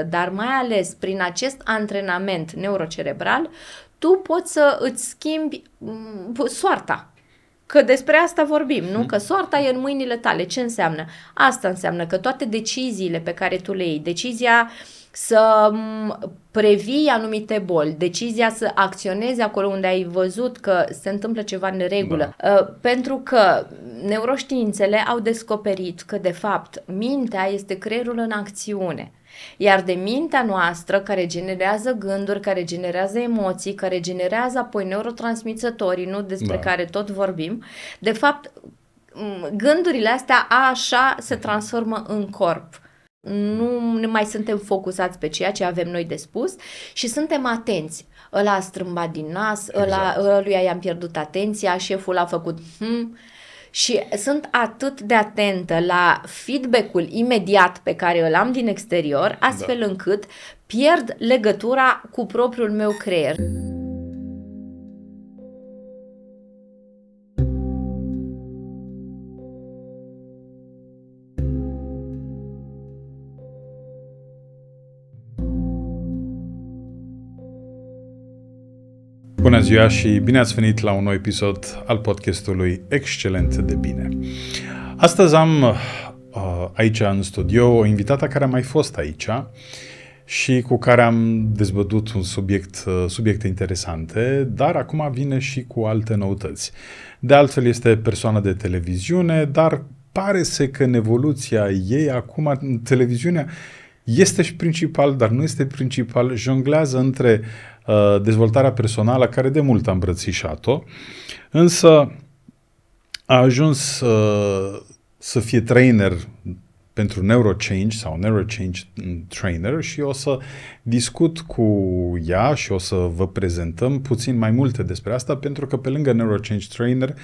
dar mai ales prin acest antrenament neurocerebral, tu poți să îți schimbi mm, soarta. Că despre asta vorbim, nu? Că soarta e în mâinile tale. Ce înseamnă? Asta înseamnă că toate deciziile pe care tu le iei, decizia să mm, previi anumite boli, decizia să acționezi acolo unde ai văzut că se întâmplă ceva în regulă. Da. Uh, pentru că neuroștiințele au descoperit că, de fapt, mintea este creierul în acțiune. Iar de mintea noastră, care generează gânduri, care generează emoții, care generează apoi neurotransmițătorii, nu despre da. care tot vorbim, de fapt, gândurile astea așa se transformă în corp. Nu ne mai suntem focusați pe ceea ce avem noi de spus și suntem atenți. Ăla a strâmbat din nas, exact. ăla, ăluia i-am pierdut atenția, șeful a făcut hmm, și sunt atât de atentă la feedback-ul imediat pe care îl am din exterior, astfel da. încât pierd legătura cu propriul meu creier. Ziua și bine ați venit la un nou episod al podcastului Excelent de Bine. Astăzi am uh, aici în studio o invitată care a mai fost aici și cu care am dezbătut un subiect, uh, subiecte interesante, dar acum vine și cu alte noutăți. De altfel este persoană de televiziune, dar pare să că în evoluția ei acum televiziunea este și principal, dar nu este principal, jonglează între uh, dezvoltarea personală, care de mult am îmbrățișat-o, însă a ajuns uh, să fie trainer pentru Neurochange sau Neurochange Trainer și o să discut cu ea și o să vă prezentăm puțin mai multe despre asta, pentru că pe lângă Neurochange Trainer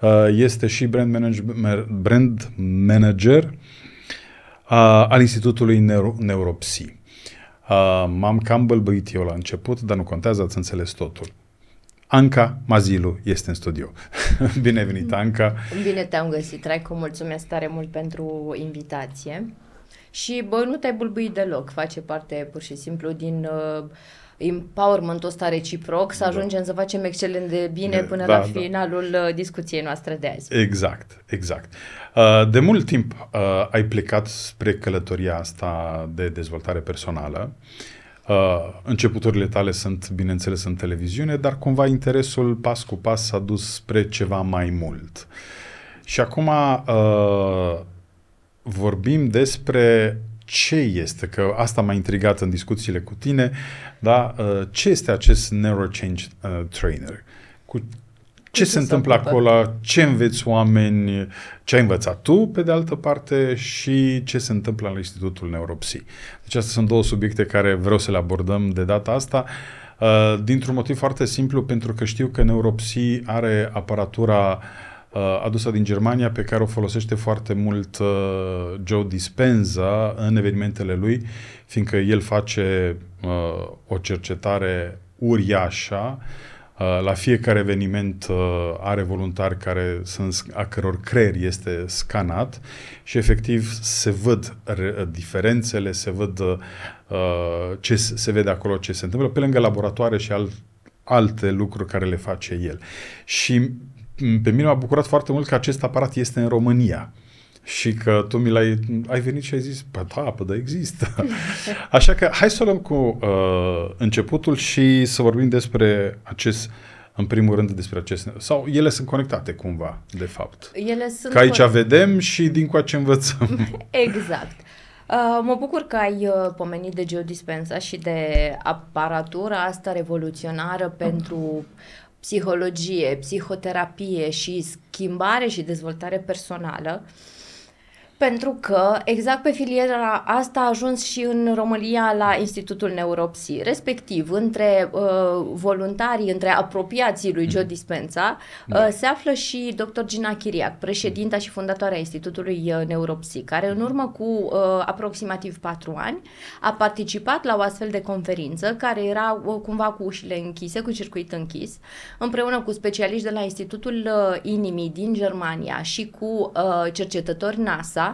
uh, este și brand manager, brand manager al Institutului Neuro, Neuropsi. Uh, m-am cam bălbăit eu la început, dar nu contează, ați înțeles totul. Anca Mazilu este în studio. Bine venit, Anca! Bine te-am găsit, Traicu, mulțumesc tare mult pentru invitație. Și, bă, nu te-ai bulbuit deloc, face parte pur și simplu din uh, empowerment-ul ăsta reciproc, să da. ajungem să facem excelent de bine până da, la da. finalul da. discuției noastre de azi. Exact, exact. Uh, de mult timp uh, ai plecat spre călătoria asta de dezvoltare personală. Începuturile tale sunt, bineînțeles, în televiziune, dar cumva interesul pas cu pas s-a dus spre ceva mai mult. Și acum vorbim despre ce este, că asta m-a intrigat în discuțiile cu tine, da? Uh, ce este acest Neurochange uh, Trainer? Cu ce se întâmplă acolo, ce înveți oameni, ce ai învățat tu, pe de altă parte, și ce se întâmplă la Institutul Neuropsi. Deci astea sunt două subiecte care vreau să le abordăm de data asta, uh, dintr-un motiv foarte simplu, pentru că știu că Neuropsi are aparatura uh, uh, adusă din Germania pe care o folosește foarte mult uh, Joe Dispenza în evenimentele lui, fiindcă el face uh, o cercetare uriașă Uh, la fiecare eveniment uh, are voluntari care sunt, a căror creier este scanat și efectiv se văd diferențele, se văd uh, ce se vede acolo, ce se întâmplă, pe lângă laboratoare și al, alte lucruri care le face el. Și pe mine m-a bucurat foarte mult că acest aparat este în România și că tu mi l-ai ai venit și ai zis, bă, da, bă, da, există. Așa că hai să luăm cu uh, începutul și să vorbim despre acest, în primul rând despre acest, sau ele sunt conectate cumva, de fapt. Ele sunt Că aici conectate. vedem și din coace învățăm. exact. Uh, mă bucur că ai uh, pomenit de geodispensa și de aparatura asta revoluționară pentru psihologie, psihoterapie și schimbare și dezvoltare personală. Uh, pentru că exact pe filiera asta a ajuns și în România la Institutul Neuropsi, respectiv între uh, voluntarii, între apropiații lui Joe mhm. Dispenza, da. uh, se află și dr. Gina Chiriac, președinta și fondatoarea Institutului uh, Neuropsi, care în urmă cu uh, aproximativ patru ani a participat la o astfel de conferință care era uh, cumva cu ușile închise, cu circuit închis, împreună cu specialiști de la Institutul uh, Inimii din Germania și cu uh, cercetători NASA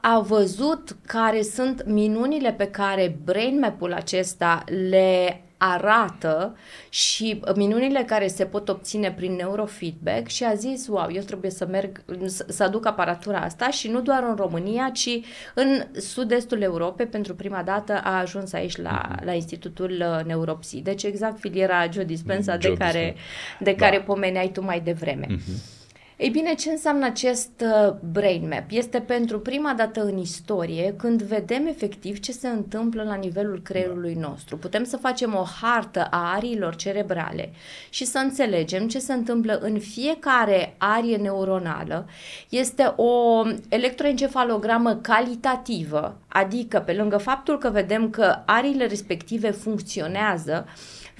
a văzut care sunt minunile pe care brain map-ul acesta le arată și minunile care se pot obține prin neurofeedback și a zis, wow, eu trebuie să merg, să aduc aparatura asta și nu doar în România, ci în sud-estul Europei, pentru prima dată a ajuns aici la, uh-huh. la Institutul uh, Neuropsi. Deci exact filiera Joe Dispenza Joe de care, de da. care pomeneai tu mai devreme. Uh-huh. Ei bine, ce înseamnă acest uh, brain map? Este pentru prima dată în istorie când vedem efectiv ce se întâmplă la nivelul creierului nostru. Putem să facem o hartă a ariilor cerebrale și să înțelegem ce se întâmplă în fiecare arie neuronală. Este o electroencefalogramă calitativă, adică pe lângă faptul că vedem că ariile respective funcționează,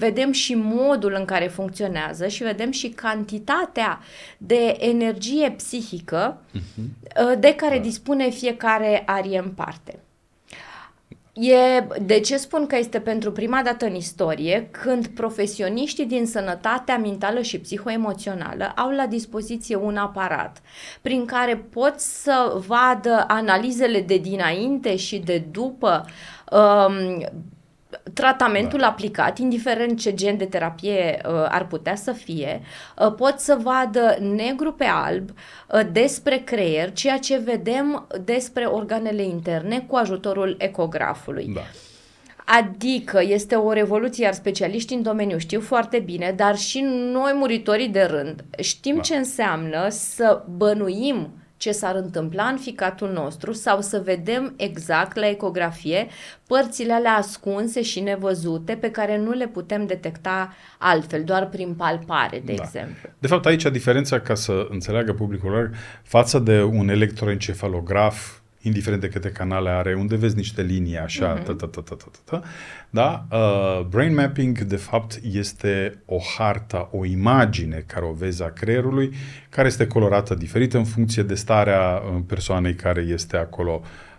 vedem și modul în care funcționează și vedem și cantitatea de energie psihică uh-huh. de care da. dispune fiecare arie în parte. E, de ce spun că este pentru prima dată în istorie când profesioniștii din sănătatea mentală și psihoemoțională au la dispoziție un aparat prin care pot să vadă analizele de dinainte și de după um, tratamentul da. aplicat, indiferent ce gen de terapie uh, ar putea să fie, uh, pot să vadă negru pe alb uh, despre creier, ceea ce vedem despre organele interne cu ajutorul ecografului. Da. Adică este o revoluție, iar specialiștii în domeniu știu foarte bine, dar și noi muritorii de rând știm da. ce înseamnă să bănuim ce s-ar întâmpla în ficatul nostru sau să vedem exact la ecografie părțile alea ascunse și nevăzute pe care nu le putem detecta altfel, doar prin palpare, de da. exemplu. De fapt, aici diferența, ca să înțeleagă publicul lor, față de un electroencefalograf indiferent de câte canale are, unde vezi niște linii așa, uh-huh. Da? Uh, brain mapping, de fapt, este o hartă, o imagine care o vezi a creierului, care este colorată diferit în funcție de starea uh, persoanei care este acolo uh,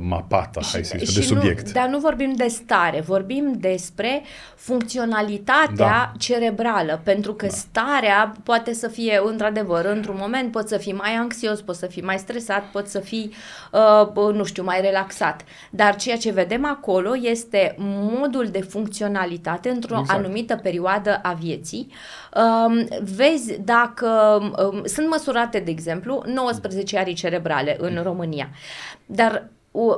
mapată, și, hai să zic, de subiect. Nu, dar nu vorbim de stare, vorbim despre funcționalitatea da. cerebrală, pentru că da. starea poate să fie, într-adevăr, într-un moment poți să fii mai anxios, poți să fii mai stresat, poți să fii, uh, nu știu, mai relaxat. Dar ceea ce vedem acolo este modul de funcționalitate într-o exact. anumită perioadă a vieții. Um, vezi dacă um, sunt măsurate, de exemplu, 19 arii cerebrale în România. Dar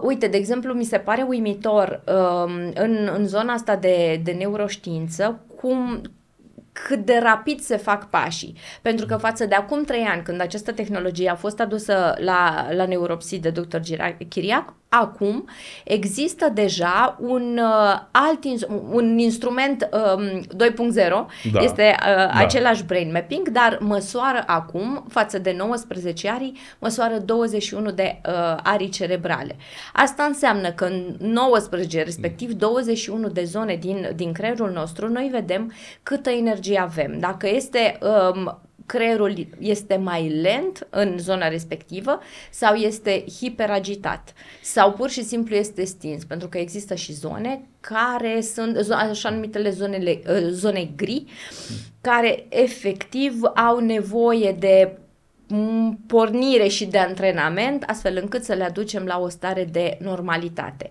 Uite, de exemplu, mi se pare uimitor um, în, în zona asta de, de neuroștiință cum, cât de rapid se fac pașii. Pentru că față de acum trei ani, când această tehnologie a fost adusă la, la neuropsi de dr. Chiriac, acum există deja un uh, alt in- un instrument um, 2.0, da. este uh, da. același brain mapping, dar măsoară acum, față de 19 arii, măsoară 21 de uh, arii cerebrale. Asta înseamnă că în 19, respectiv 21 de zone din, din creierul nostru, noi vedem câtă energie avem. Dacă este um, creierul este mai lent în zona respectivă sau este hiperagitat sau pur și simplu este stins, pentru că există și zone care sunt așa numitele zonele, ă, zone gri, care efectiv au nevoie de pornire și de antrenament, astfel încât să le aducem la o stare de normalitate.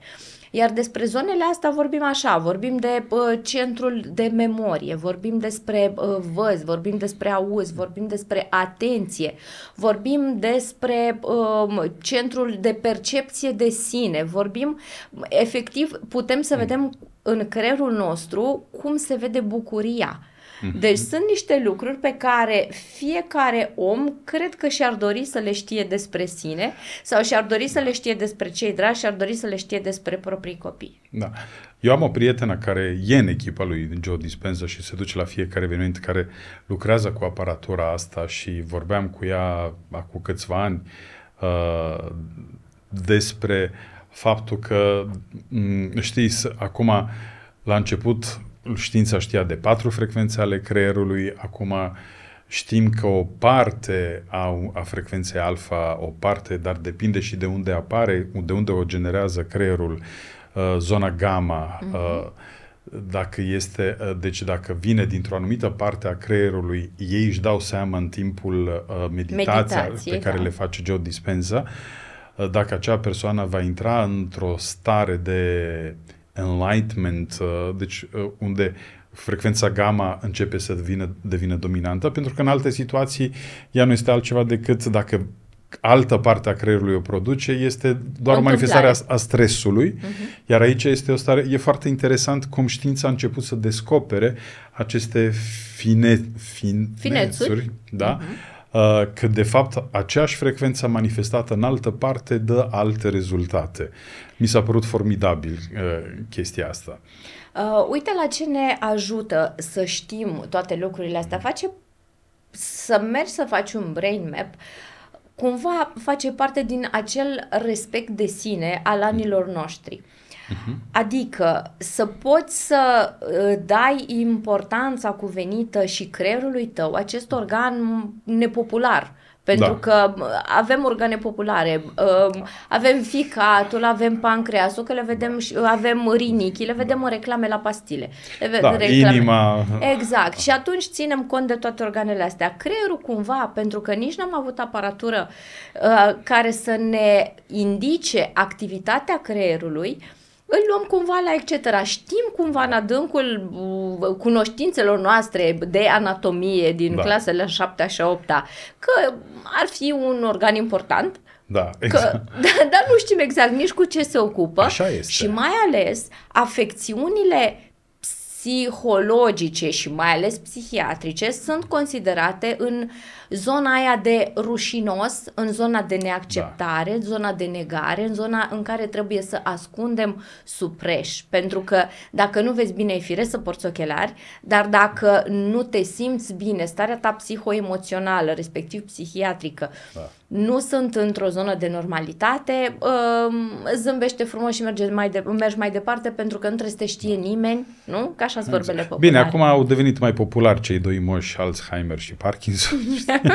Iar despre zonele astea vorbim așa, vorbim de uh, centrul de memorie, vorbim despre uh, văz, vorbim despre auz, vorbim despre atenție, vorbim despre uh, centrul de percepție de sine, vorbim, efectiv, putem să mm. vedem în creierul nostru cum se vede bucuria Mhm. Deci sunt niște lucruri pe care fiecare om cred că și-ar dori să le știe despre sine sau și-ar dori să le știe despre cei dragi și-ar dori să le știe despre proprii copii. Da. Eu am o prietenă care e în echipa lui Joe Dispenza și se duce la fiecare eveniment care lucrează cu aparatura asta și vorbeam cu ea acum câțiva ani uh, despre faptul că, m- știi, acum la început știința știa de patru frecvențe ale creierului, acum știm că o parte a, a frecvenței alfa, o parte, dar depinde și de unde apare, de unde o generează creierul, uh, zona gamma, uh-huh. uh, dacă este, uh, deci dacă vine dintr-o anumită parte a creierului, ei își dau seama în timpul uh, meditației pe care da. le face Joe Dispenza, uh, dacă acea persoană va intra într-o stare de enlightenment, uh, deci uh, unde frecvența gamma începe să devină, devină dominantă, pentru că în alte situații ea nu este altceva decât dacă altă parte a creierului o produce, este doar o, o manifestare a, a stresului, uh-huh. iar aici este o stare, e foarte interesant cum știința a început să descopere aceste fine, fin, finețuri, da? Uh-huh. Uh, că de fapt aceeași frecvență manifestată în altă parte dă alte rezultate. Mi s-a părut formidabil uh, chestia asta. Uh, uite la ce ne ajută să știm toate lucrurile astea. Face să mergi să faci un brain map cumva face parte din acel respect de sine al anilor noștri. Uh-huh. Adică să poți să uh, dai importanța cuvenită și creierului tău, acest organ nepopular, pentru da. că avem organe populare, avem ficatul, avem pancreasul, că le vedem, avem rinichii, le vedem în reclame la pastile. Le da, reclame. inima. Exact. Și atunci ținem cont de toate organele astea. Creierul cumva, pentru că nici n-am avut aparatură uh, care să ne indice activitatea creierului, îl luăm cumva la etc. Știm cumva în adâncul uh, cunoștințelor noastre de anatomie din da. clasele 7 și 8 că ar fi un organ important, da, exact. Că, da, dar nu știm exact nici cu ce se ocupă. Așa este. Și mai ales afecțiunile psihologice și mai ales psihiatrice sunt considerate în zona aia de rușinos, în zona de neacceptare, da. în zona de negare, în zona în care trebuie să ascundem supreș. Pentru că dacă nu vezi bine, e fire să porți ochelari, dar dacă nu te simți bine, starea ta psihoemoțională, respectiv psihiatrică, da. nu sunt într-o zonă de normalitate, um, zâmbește frumos și mergi mai, de, mergi mai departe pentru că nu trebuie să te știe nimeni, nu? Ca așa sunt vorbele populare. Bine, acum au devenit mai popular cei doi moși, Alzheimer și Parkinson. uh,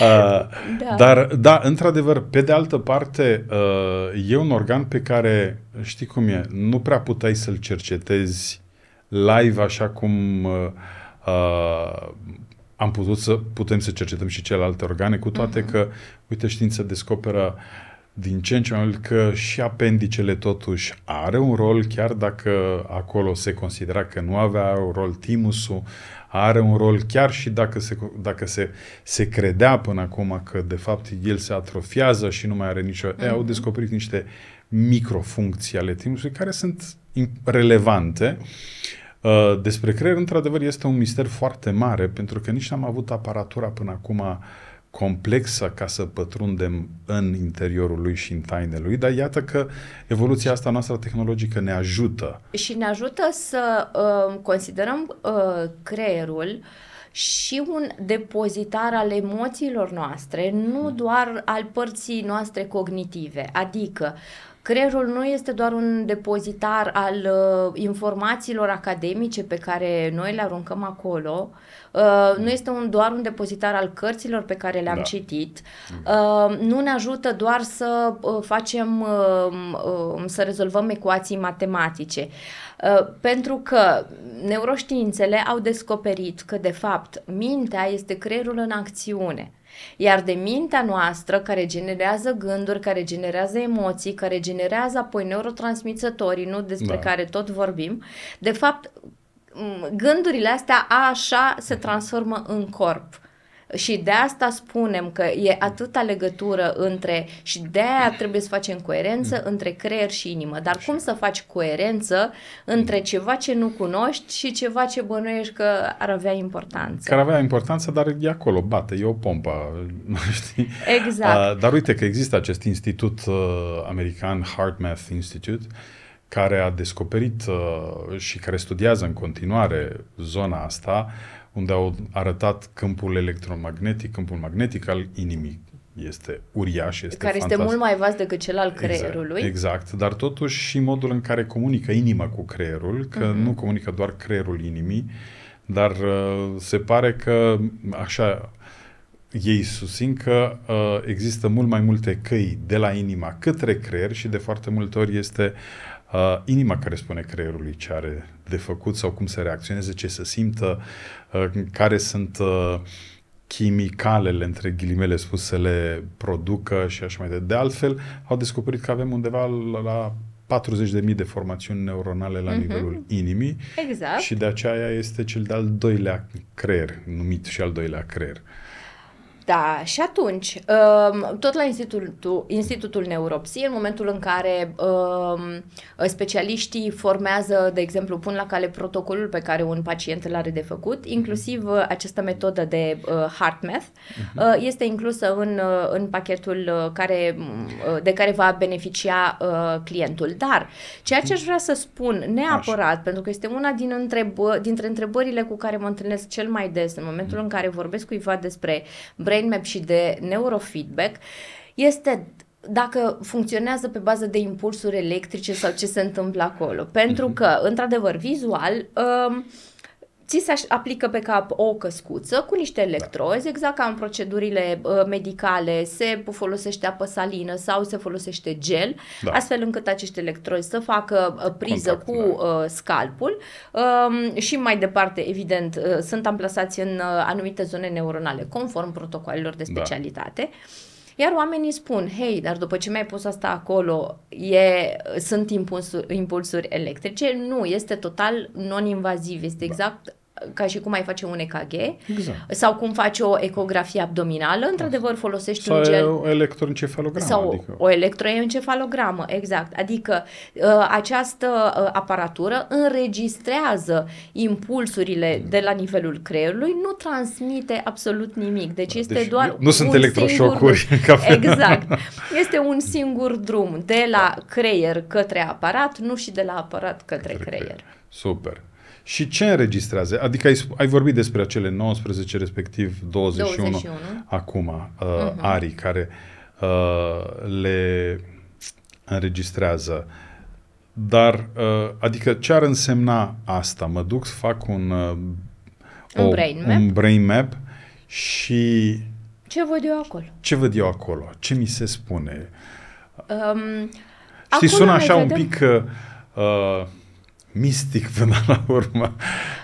da. Dar, da, într-adevăr, pe de altă parte, uh, e un organ pe care, știi cum e, nu prea puteai să-l cercetezi live așa cum uh, uh, am putut să putem să cercetăm și celelalte organe, cu toate uh-huh. că, uite, știința descoperă din ce în ce mai mult că și apendicele totuși are un rol, chiar dacă acolo se considera că nu avea un rol, timusul are un rol chiar și dacă se, dacă se, se credea până acum că de fapt el se atrofiază și nu mai are nicio... Mm-hmm. Ei, au mhm. descoperit niște microfuncții ale timpului care sunt relevante. Uh, despre creier, într-adevăr, este un mister foarte mare, pentru că nici n-am avut aparatura până acum uh, complexă ca să pătrundem în interiorul lui și în tainele lui, dar iată că evoluția asta noastră tehnologică ne ajută. Și ne ajută să uh, considerăm uh, creierul și un depozitar al emoțiilor noastre, nu doar al părții noastre cognitive. Adică Creierul nu este doar un depozitar al uh, informațiilor academice pe care noi le aruncăm acolo, uh, nu este un, doar un depozitar al cărților pe care le-am da. citit, uh, nu ne ajută doar să uh, facem, uh, uh, să rezolvăm ecuații matematice. Uh, pentru că neuroștiințele au descoperit că, de fapt, mintea este creierul în acțiune. Iar de mintea noastră, care generează gânduri, care generează emoții, care generează apoi neurotransmițătorii, nu despre da. care tot vorbim, de fapt, gândurile astea așa se transformă în corp. Și de asta spunem că e atâta legătură între, și de aia trebuie să facem coerență mm. între creier și inimă. Dar cum să faci coerență între mm. ceva ce nu cunoști și ceva ce bănuiești că ar avea importanță? Care avea importanță, dar e acolo, bate, e o pompă, știi? Exact. Uh, dar uite că există acest institut uh, american, HeartMath Institute, care a descoperit uh, și care studiază în continuare zona asta, unde au arătat câmpul electromagnetic, câmpul magnetic al inimii. Este uriaș, este Care fantastic. este mult mai vast decât cel al creierului. Exact, exact, dar totuși și modul în care comunică inima cu creierul, că uh-huh. nu comunică doar creierul inimii, dar uh, se pare că așa ei susțin că uh, există mult mai multe căi de la inima către creier și de foarte multe ori este uh, inima care spune creierului ce are de făcut sau cum să reacționeze, ce să simtă, uh, care sunt uh, chimicalele, între ghilimele spus, să le producă și așa mai departe. De altfel, au descoperit că avem undeva la 40.000 de formațiuni neuronale la uh-huh. nivelul inimii exact. și de aceea este cel de-al doilea creier, numit și al doilea creier. Uh, da, și atunci, um, tot la Institutul, Institutul Neuropsie, în momentul în care um, specialiștii formează, de exemplu, pun la cale protocolul pe care un pacient îl are de făcut, inclusiv uh, această metodă de uh, HeartMath uh-huh. este inclusă în, uh, în pachetul care, de care va beneficia clientul. Dar, ceea ce aș vrea să spun neapărat, Așa. pentru că este una din întrebă, dintre întrebările cu care mă întâlnesc cel mai des în momentul uh-huh. în care vorbesc cuiva despre brain brain map și de neurofeedback este dacă funcționează pe bază de impulsuri electrice sau ce se întâmplă acolo. Pentru mhm. că, într-adevăr, vizual, um, ți se aplică pe cap o căscuță cu niște electrozi, da. exact ca în procedurile uh, medicale se folosește apă salină sau se folosește gel, da. astfel încât acești electrozi să facă uh, priză Contact, cu da. uh, scalpul um, și mai departe, evident, uh, sunt amplasați în uh, anumite zone neuronale, conform protocolelor de da. specialitate. Da. Iar oamenii spun, hei, dar după ce mi-ai pus asta acolo, e, sunt impulsuri, impulsuri electrice? Nu, este total non-invaziv, este da. exact ca și cum ai face un EKG exact. sau cum faci o ecografie abdominală, într-adevăr folosești sau un gel o electroencefalogramă sau adică... o electroencefalogramă, exact. Adică uh, această uh, aparatură înregistrează impulsurile de la nivelul creierului, nu transmite absolut nimic. Deci este deci doar nu sunt electroșocuri. Singur... exact. Este un singur drum de la creier către aparat, nu și de la aparat către, către creier. creier. Super. Și ce înregistrează? Adică ai, ai vorbit despre acele 19, respectiv 21, 21. acum, uh, uh-huh. arii care uh, le înregistrează. Dar, uh, adică ce ar însemna asta? Mă duc să fac un, uh, o, un, brain, map. un brain map și... Ce văd eu acolo? Ce văd eu acolo? Ce mi se spune? Um, Știi, sună așa vedem... un pic... Uh, mistic până la urmă.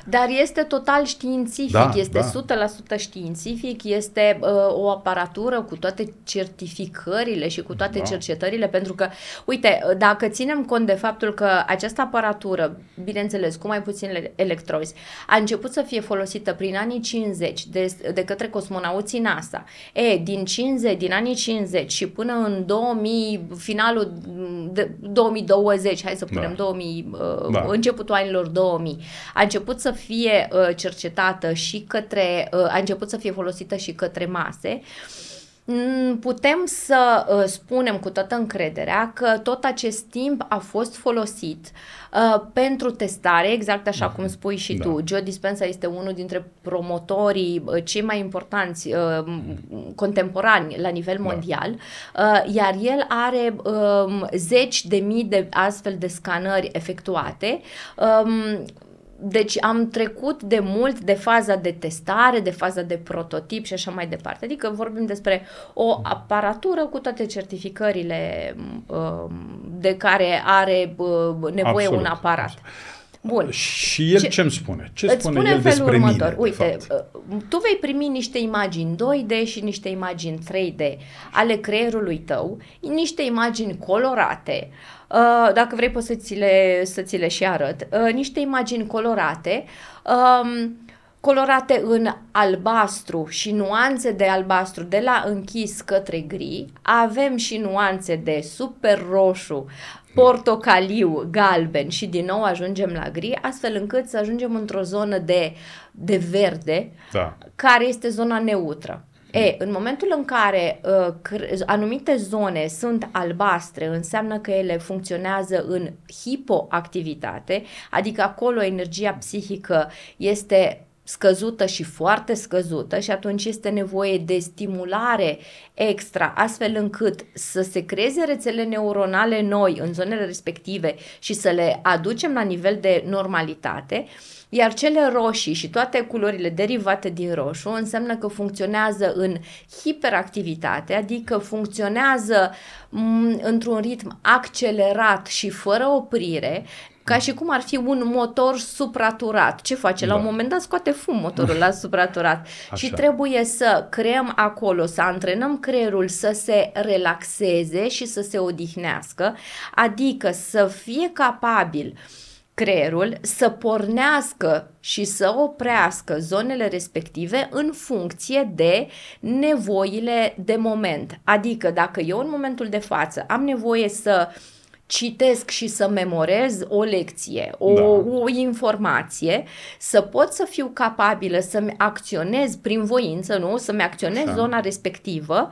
Dar este total științific, da, este da. 100% științific, este uh, o aparatură cu toate certificările și cu toate da. cercetările, pentru că, uite, dacă ținem cont de faptul că această aparatură, bineînțeles, cu mai puțin electrozi, a început să fie folosită prin anii 50 de, de către cosmonauții NASA, e, din 50, din anii 50 și până în 2000, finalul de 2020, hai să punem da. 2000, uh, da începutul anilor 2000, a început să fie uh, cercetată și către, uh, a început să fie folosită și către mase, mm, putem să uh, spunem cu toată încrederea că tot acest timp a fost folosit uh, pentru testare, exact așa da. cum spui și da. tu. Joe Dispenza este unul dintre promotorii uh, cei mai importanți uh, contemporani la nivel da. mondial, da. uh, iar el are uh, zeci de mii de astfel de scanări efectuate. Uh, deci am trecut de mult de faza de testare, de faza de prototip și așa mai departe. Adică vorbim despre o aparatură cu toate certificările uh, de care are uh, nevoie Absolut. un aparat. Bun. Și el ce îmi spune? Ce spune, spune el despre următor. mine? Uite, uh, tu vei primi niște imagini 2D și niște imagini 3D ale creierului tău, niște imagini colorate, uh, Uh, dacă vrei poți să ți le, să ți le și arăt, uh, niște imagini colorate, um, colorate în albastru și nuanțe de albastru de la închis către gri, avem și nuanțe de super roșu, portocaliu, galben și din nou ajungem la gri, astfel încât să ajungem într-o zonă de, de verde, da. care este zona neutră. E, în momentul în care uh, anumite zone sunt albastre, înseamnă că ele funcționează în hipoactivitate, adică acolo energia psihică este scăzută și foarte scăzută și atunci este nevoie de stimulare extra, astfel încât să se creeze rețele neuronale noi în zonele respective și să le aducem la nivel de normalitate. Uh, iar cele roșii și toate culorile derivate din roșu înseamnă că funcționează în hiperactivitate, adică funcționează m- într-un ritm accelerat și fără oprire, ca și cum ar fi un motor supraturat. Ce face? La Da. un moment dat scoate fum motorul la supraturat și Așa. trebuie să creăm acolo, să antrenăm creierul să se relaxeze și să se odihnească, adică să fie capabil creierul să pornească și să oprească zonele respective în funcție de nevoile de moment. Adică dacă eu în momentul de față am nevoie să citesc și să memorez o lecție, o, Da. o informație, să pot să fiu capabilă să-mi acționez prin voință, nu? Să-mi acționez Așa. zona respectivă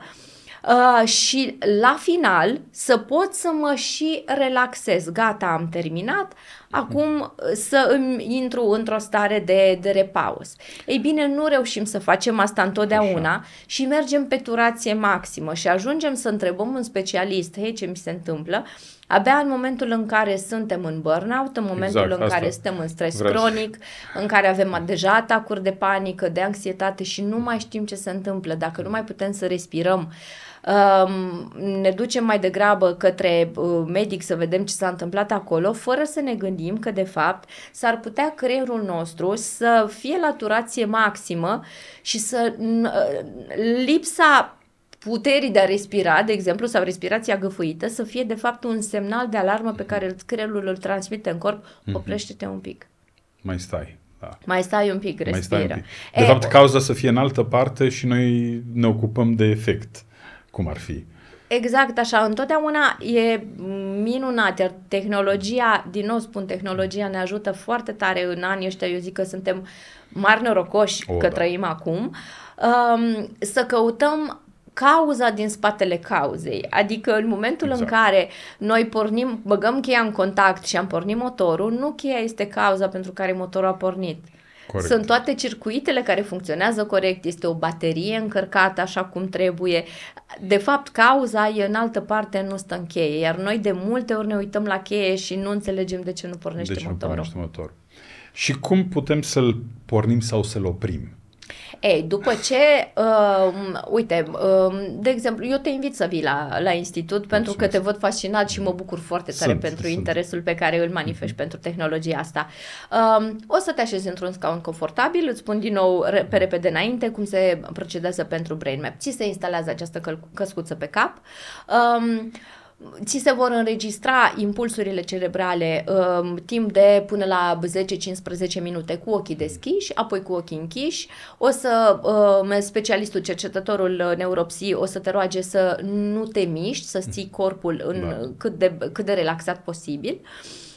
uh, și la final să pot să mă și relaxez. Gata, am terminat, acum uh, să îmi intru într-o stare de, de repaus. Ei bine, nu reușim să facem asta întotdeauna Așa. și mergem pe turație maximă și ajungem să întrebăm un specialist, hei, ce mi se întâmplă? Abia în momentul în care suntem în burnout, în momentul Exact, în asta. care suntem în stres vreau să- cronic, în care avem deja atacuri de panică, de anxietate și nu mai știm ce se întâmplă, dacă nu mai putem să respirăm, um, ne ducem mai degrabă către uh, medic să vedem ce s-a întâmplat acolo, fără să ne gândim că, de fapt, s-ar putea creierul nostru să fie la turație maximă și să n- uh, lipsa puterii de a respira, de exemplu, sau respirația găfâită, să fie de fapt un semnal de alarmă pe care îl- creierul îl transmite în corp, oprește-te un pic. Mai stai. Da. Mai stai un pic, respiră. Mai stai un pic. E, De fapt, cauza să fie în altă parte și noi ne ocupăm de efect, cum ar fi. Exact așa, întotdeauna e minunat, iar tehnologia, din nou spun, tehnologia ne ajută foarte tare în anii ăștia, eu zic că suntem mari norocoși O, că da. trăim acum, um, să căutăm cauza din spatele cauzei. Adică în momentul Exact. în care noi pornim, băgăm cheia în contact și am pornit motorul, nu cheia este cauza pentru care motorul a pornit. Corect. Sunt toate circuitele care funcționează corect, este o baterie încărcată așa cum trebuie. De fapt, cauza e în altă parte, nu stă în cheie, iar noi de multe ori ne uităm la cheie și nu înțelegem de ce nu pornește Deci nu motorul. pornește motorul. Și cum putem să-l pornim sau să-l oprim? Ei, după ce, uh, uite, uh, de exemplu, eu te invit să vii la, la institut pentru că Mulțumesc. te văd fascinat și mă bucur foarte tare Sunt, pentru sunt. interesul pe care îl manifesti pentru tehnologia asta. Uh, o să te așezi într-un scaun confortabil, îți spun din nou re- pe repede înainte cum se procedează pentru BrainMap. Ți se instalează această căl- căscuță pe cap. Um, ți se vor înregistra impulsurile cerebrale um, timp de până la 10-15 minute cu ochii deschiși, apoi cu ochii închiși. O să, um, specialistul, cercetătorul uh, neuropsi, o să te roage să nu te miști, să ții corpul în Da. cât, de, cât de relaxat posibil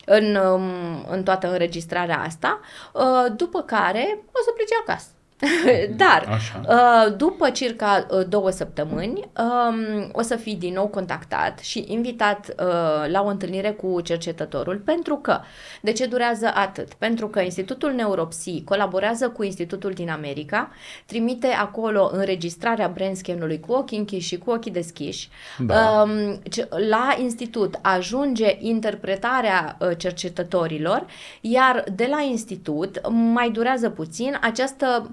în, um, în toată înregistrarea asta, uh, după care o să pleci acasă. Dar, Așa. uh, după circa uh, două săptămâni, um, o să fii din nou contactat și invitat uh, la o întâlnire cu cercetătorul, pentru că, de ce durează atât? Pentru că Institutul Neuropsi colaborează cu Institutul din America, trimite acolo înregistrarea brain scan-ului cu ochii închiși și cu ochii deschiși. Da. Um, ce- la institut ajunge interpretarea uh, cercetătorilor, iar de la institut mai durează puțin această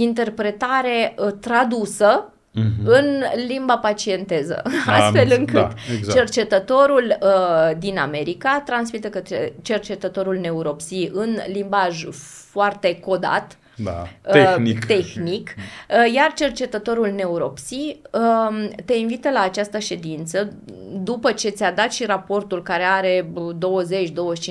interpretare uh, tradusă Mhm. în limba pacienteză, Am astfel înțeles, încât da, exact. cercetătorul uh, din America transmite către cercetătorul neuropsi în limbaj foarte codat, Da. Uh, Tehnic. tehnic, uh, iar cercetătorul neuropsi um, te invită la această ședință după ce ți-a dat și raportul care are bă,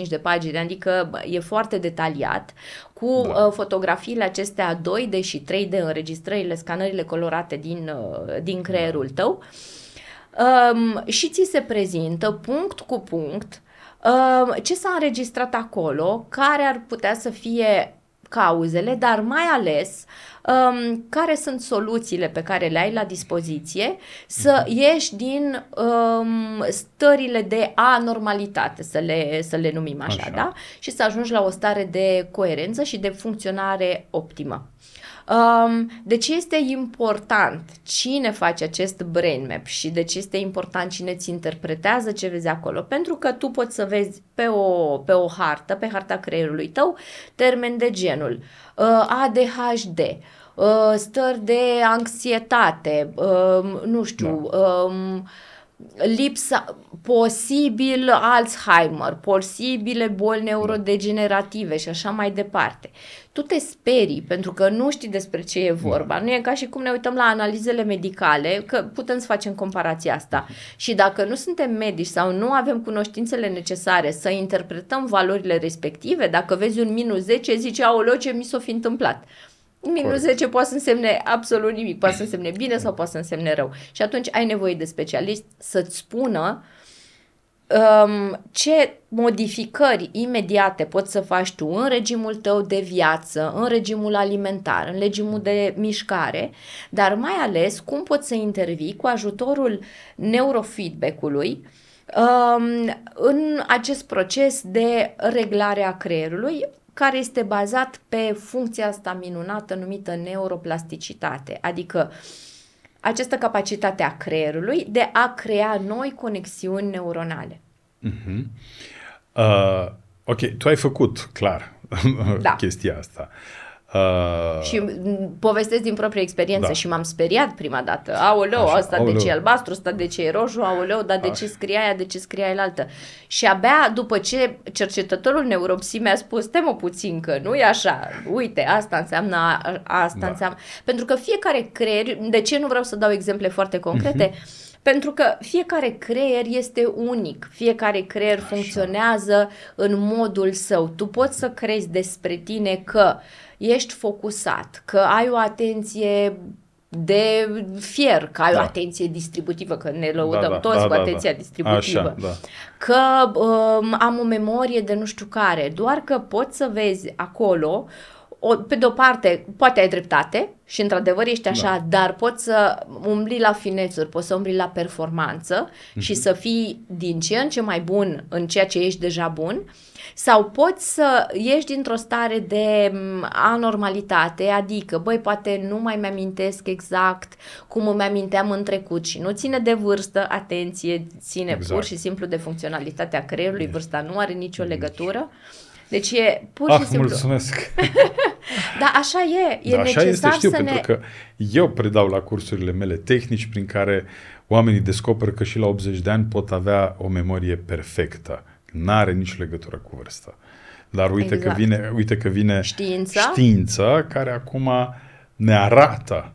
20-25 de pagini, adică bă, e foarte detaliat, cu Da. uh, fotografiile acestea 2D și 3D, înregistrările, scanările colorate din, uh, din creierul tău um, și ți se prezintă punct cu punct um, ce s-a înregistrat acolo, care ar putea să fie cauzele, dar mai ales um, care sunt soluțiile pe care le ai la dispoziție să ieși din um, stările de anormalitate, să le, să le numim așa, Așa. da? Și să ajungi la o stare de coerență și de funcționare optimă. Um, de ce este important cine face acest brain map și de ce este important cine îți interpretează ce vezi acolo? Pentru că tu poți să vezi pe o, pe o hartă, pe harta creierului tău, termen de genul uh, ADHD, uh, stări de anxietate, uh, nu știu, uh, lipsa, posibil Alzheimer, posibile boli neurodegenerative și așa mai departe. Tu te sperii pentru că nu știi despre ce e vorba. Da. Nu e ca și cum ne uităm la analizele medicale, că putem să facem comparația asta. Și dacă nu suntem medici sau nu avem cunoștințele necesare să interpretăm valorile respective, dacă vezi un minus 10, zici, aoleo, ce mi s-o fi întâmplat. Minus Corect. 10 poate să însemne absolut nimic, poate să însemne bine sau poate să însemne rău. Și atunci ai nevoie de specialist să-ți spună um, ce modificări imediate poți să faci tu în regimul tău de viață, în regimul alimentar, în regimul de mișcare, dar mai ales cum poți să intervii cu ajutorul neurofeedback-ului um, în acest proces de reglare a creierului, care este bazat pe funcția asta minunată numită neuroplasticitate, adică această capacitate a creierului de a crea noi conexiuni neuronale. Uh-huh. Uh, ok, tu ai făcut clar da. chestia asta. Uh... Și povestesc din proprie experiență da. și m-am speriat prima dată. Aoleu, Așa, asta aoleu. de ce e albastru, asta de ce e roșu, aoleu, dar de Așa. ce scrie aia, de ce scrie aia altă. Și abia după ce cercetătorul neuropsi mi-a spus, temă puțin că nu e așa, uite, asta înseamnă, asta da. înseamnă. Pentru că fiecare creier, de ce nu vreau să dau exemple foarte concrete, uh-huh. Pentru că fiecare creier este unic, fiecare creier Așa. funcționează în modul său. Tu poți să crezi despre tine că uh, ești focusat, că ai o atenție de fier, că ai da. o atenție distributivă, că ne lăudăm da, da, toți da, cu da, atenția da. distributivă, Așa, da. că um, am o memorie de nu știu care, doar că poți să vezi acolo o, pe de o parte, poate ai dreptate și într-adevăr ești așa, da. dar poți să umbli la finețuri, poți să umbli la performanță mm-hmm. și să fii din ce în ce mai bun în ceea ce ești deja bun sau poți să ieși dintr-o stare de anormalitate, adică, băi, poate nu mai mi-amintesc exact cum îmi aminteam în trecut și nu ține de vârstă, atenție, ține exact. pur și simplu de funcționalitatea creierului, vârsta nu are nicio legătură. Deci e pur ah, și simplu... mulțumesc! da, așa e. E da, așa necesar este, știu, să pentru ne... că eu predau la cursurile mele tehnici prin care oamenii descoperă că și la 80 de ani pot avea o memorie perfectă N-are nicio legătură cu vârsta. Dar uite exact. că vine, uite că vine știința. știința care acum ne arată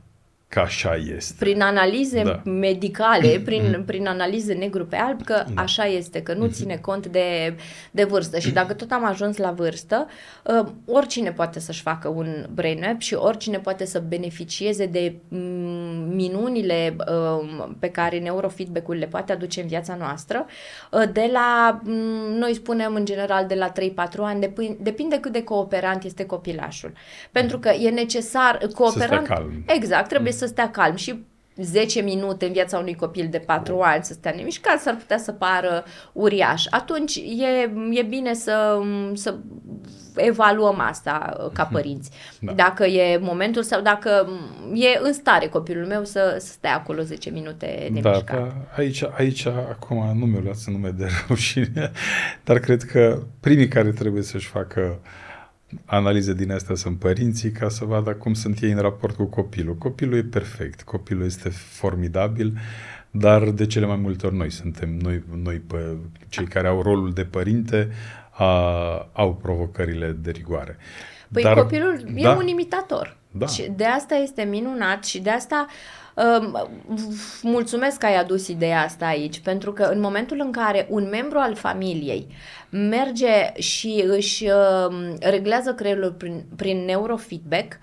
că așa este. Prin analize da. medicale, prin, prin analize negru pe alb, că da. așa este, că nu mhm. ține cont de, de vârstă. Și dacă tot am ajuns la vârstă, uh, oricine poate să-și facă un brain map și oricine poate să beneficieze de mm, minunile uh, pe care neurofeedback-ul le poate aduce în viața noastră. Uh, de la, mm, noi spunem în general, de la 3-4 ani, depinde, depinde cât de cooperant este copilașul. Pentru că e necesar, cooperant... Să calm. Exact, trebuie să să stea calm și 10 minute în viața unui copil de 4 ani să stea nemișcat s-ar putea să pară uriaș. Atunci e, e bine să, să evaluăm asta uh, ca mhm. părinți. Da. Dacă e momentul sau dacă e în stare copilul meu să, să stea acolo 10 minute da, nemișcat. Da, da. Aici, aici acum nu mi-o luați nume de rușine, dar cred că primii care trebuie să-și facă uh, analize din astea sunt părinții ca să vadă cum sunt ei în raport cu copilul. Copilul e perfect, copilul este formidabil, dar de cele mai multe ori noi suntem, noi, noi pe, cei care au rolul de părinte, a, au provocările de rigoare. Păi dar, copilul da, e un imitator. Da. Și de asta este minunat și de asta uh, mulțumesc că ai adus ideea asta aici, pentru că în momentul în care un membru al familiei merge și își uh, reglează creierul prin, prin neurofeedback,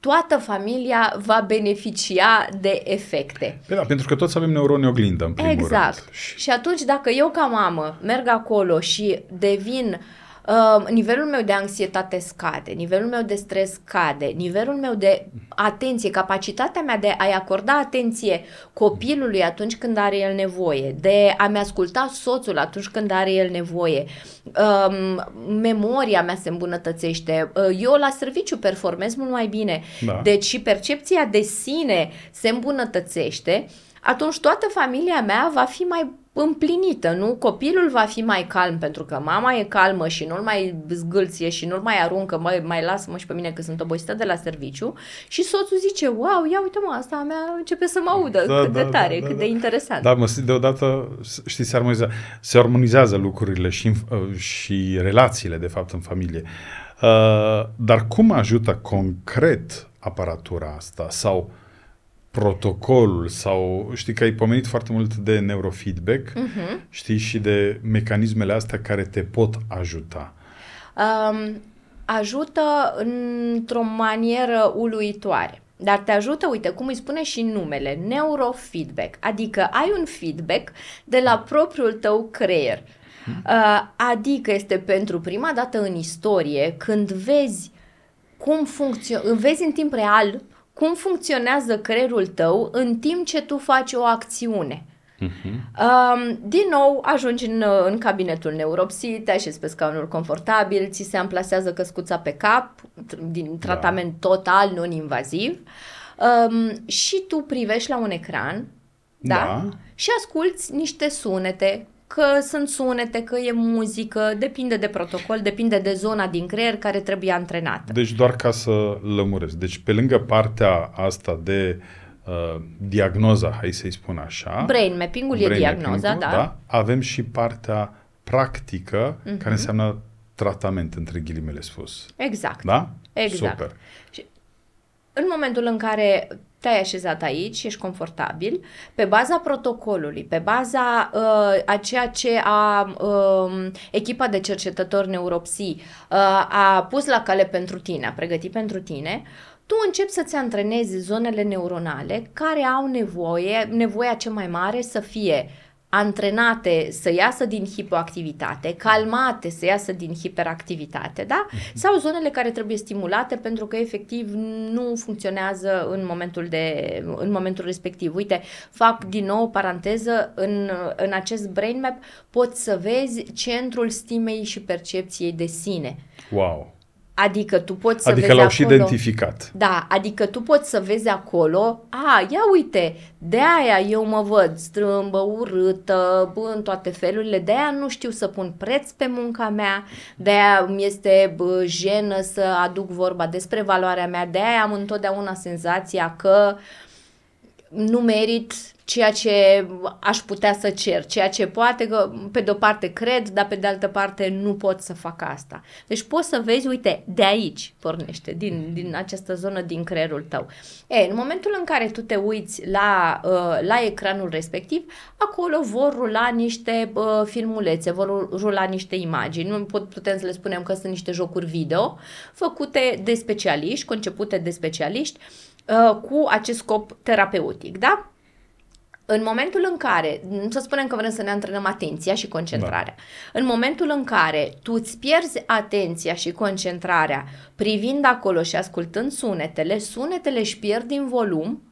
toată familia va beneficia de efecte. Păi da, pentru că toți avem neuroni oglindă, în primul exact. rând. Și... și atunci, dacă eu ca mamă merg acolo și devin uh, uh, nivelul meu de anxietate scade, nivelul meu de stres scade, nivelul meu de atenție, capacitatea mea de a-i acorda atenție copilului atunci când are el nevoie, de a-mi asculta soțul atunci când are el nevoie, um, memoria mea se îmbunătățește, uh, eu la serviciu performez mult mai bine, da. deci și percepția de sine se îmbunătățește, atunci toată familia mea va fi mai împlinită, nu? Copilul va fi mai calm pentru că mama e calmă și nu-l mai zgâlție și nu-l mai aruncă, mai, mai lasă-mă și pe mine că sunt obosită de la serviciu și soțul zice, wow, ia uite mă, asta a mea începe să mă audă, da, cât da, de tare, da, da, cât da. de interesant. Da, mă, deodată, știți, se armonizează, se armonizează lucrurile și, uh, și relațiile, de fapt, în familie. Uh, dar cum ajută concret aparatura asta sau protocolul sau știi că ai pomenit foarte mult de neurofeedback, uh-huh. știi, și de mecanismele astea care te pot ajuta. Um, ajută într-o manieră uluitoare. Dar te ajută, uite, cum îi spune și numele, neurofeedback, adică ai un feedback de la propriul tău creier. Uh, adică este pentru prima dată în istorie când vezi cum funcționează, vezi în timp real cum funcționează creierul tău în timp ce tu faci o acțiune. Uh-huh. Um, din nou, ajungi în, în cabinetul neuropsi, te așezi pe scaunul confortabil, ți se amplasează căscuța pe cap, din da. tratament da. total non-invaziv um, și tu privești la un ecran da? da? și asculți niște sunete că sunt sunete, că e muzică, depinde de protocol, depinde de zona din creier care trebuie antrenată. Deci doar ca să lămuresc. Deci pe lângă partea asta de uh, diagnoza, hai să-i spun așa. Brain mapping-ul brain e diagnoza, da. da. Avem și partea practică, uh-huh. care înseamnă tratament, între ghilimele spus. Exact. Da? Exact. Super. Și în momentul în care te-ai așezat aici și ești confortabil, pe baza protocolului, pe baza uh, a ceea ce a uh, echipa de cercetători neuropsi uh, a pus la cale pentru tine, a pregătit pentru tine, tu începi să-ți antrenezi zonele neuronale care au nevoie, nevoia cea mai mare să fie uh, antrenate să iasă din hipoactivitate, calmate să iasă din hiperactivitate, da? Mhm. Sau zonele care trebuie stimulate pentru că efectiv nu funcționează în momentul, de, în momentul respectiv. Uite, fac din nou o paranteză, în, în acest brain map poți să vezi centrul stimei și percepției de sine. Wow! Adică tu poți să adică vezi l-au acolo, și identificat. Da, adică tu poți să vezi acolo, a, ia uite, de aia eu mă văd strâmbă, urâtă, bă, în toate felurile, de aia nu știu să pun preț pe munca mea, de aia mi este bă, jenă să aduc vorba despre valoarea mea, de aia am întotdeauna senzația că nu merit ceea ce aș putea să cer, ceea ce poate că pe de o parte cred, dar pe de altă parte nu pot să fac asta. Deci poți să vezi, uite, de aici pornește, din, din această zonă din creierul tău. E, în momentul în care tu te uiți la, uh, la ecranul respectiv, acolo vor rula niște uh, filmulețe, vor rula niște imagini, nu pot, putem să le spunem că sunt niște jocuri video făcute de specialiști, concepute de specialiști, uh, cu acest scop terapeutic, da? în momentul în care, să spunem că vrem să ne antrenăm atenția și concentrarea, da. în momentul în care tu îți pierzi atenția și concentrarea privind acolo și ascultând sunetele, sunetele își pierd din volum,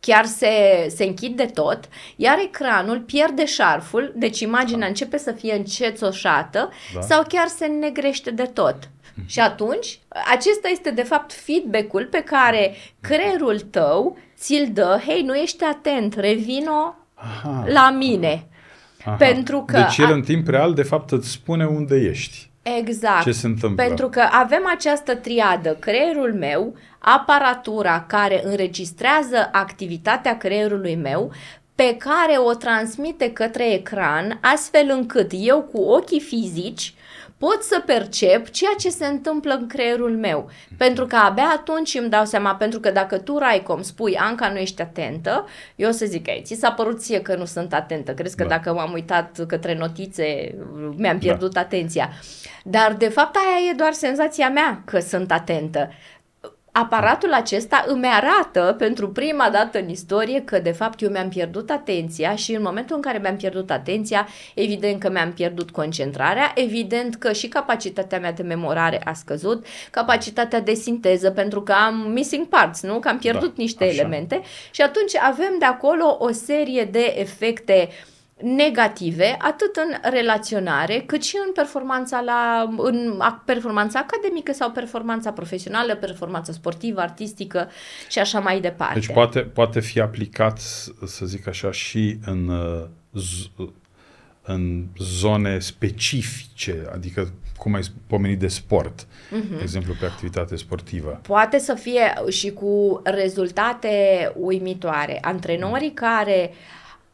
chiar se, se închid de tot, iar ecranul pierde șarful, deci imaginea da. începe să fie încetoșată da. sau chiar se negrește de tot. Mhm. Și atunci, acesta este de fapt feedback-ul pe care creierul tău ți-l dă, hei, nu ești atent, revino Aha. la mine. Aha. Pentru că deci el a... în timp real, de fapt, îți spune unde ești. Exact. Ce se întâmplă. Pentru că avem această triadă, creierul meu, aparatura care înregistrează activitatea creierului meu, pe care o transmite către ecran, astfel încât eu cu ochii fizici pot să percep ceea ce se întâmplă în creierul meu. Pentru că abia atunci îmi dau seama, pentru că dacă tu, Raicom, spui, Anca, nu ești atentă, eu o să zic, ai, ți s-a părut ție că nu sunt atentă. Crezi că da. dacă m-am uitat către notițe, mi-am pierdut da. atenția. Dar, de fapt, aia e doar senzația mea că sunt atentă aparatul acesta îmi arată pentru prima dată în istorie că de fapt eu mi-am pierdut atenția și în momentul în care mi-am pierdut atenția, evident că mi-am pierdut concentrarea, evident că și capacitatea mea de memorare a scăzut, capacitatea de sinteză pentru că am missing parts, nu? Că am pierdut da, niște așa. elemente și atunci avem de acolo o serie de efecte negative, atât în relaționare, cât și în performanța, la, în performanța academică sau performanța profesională, performanța sportivă, artistică și așa mai departe. Deci poate, poate fi aplicat, să zic așa, și în, uh, în zone specifice, adică cum ai pomenit de sport, uh-huh. de exemplu pe activitate sportivă. Poate să fie și cu rezultate uimitoare. Antrenorii care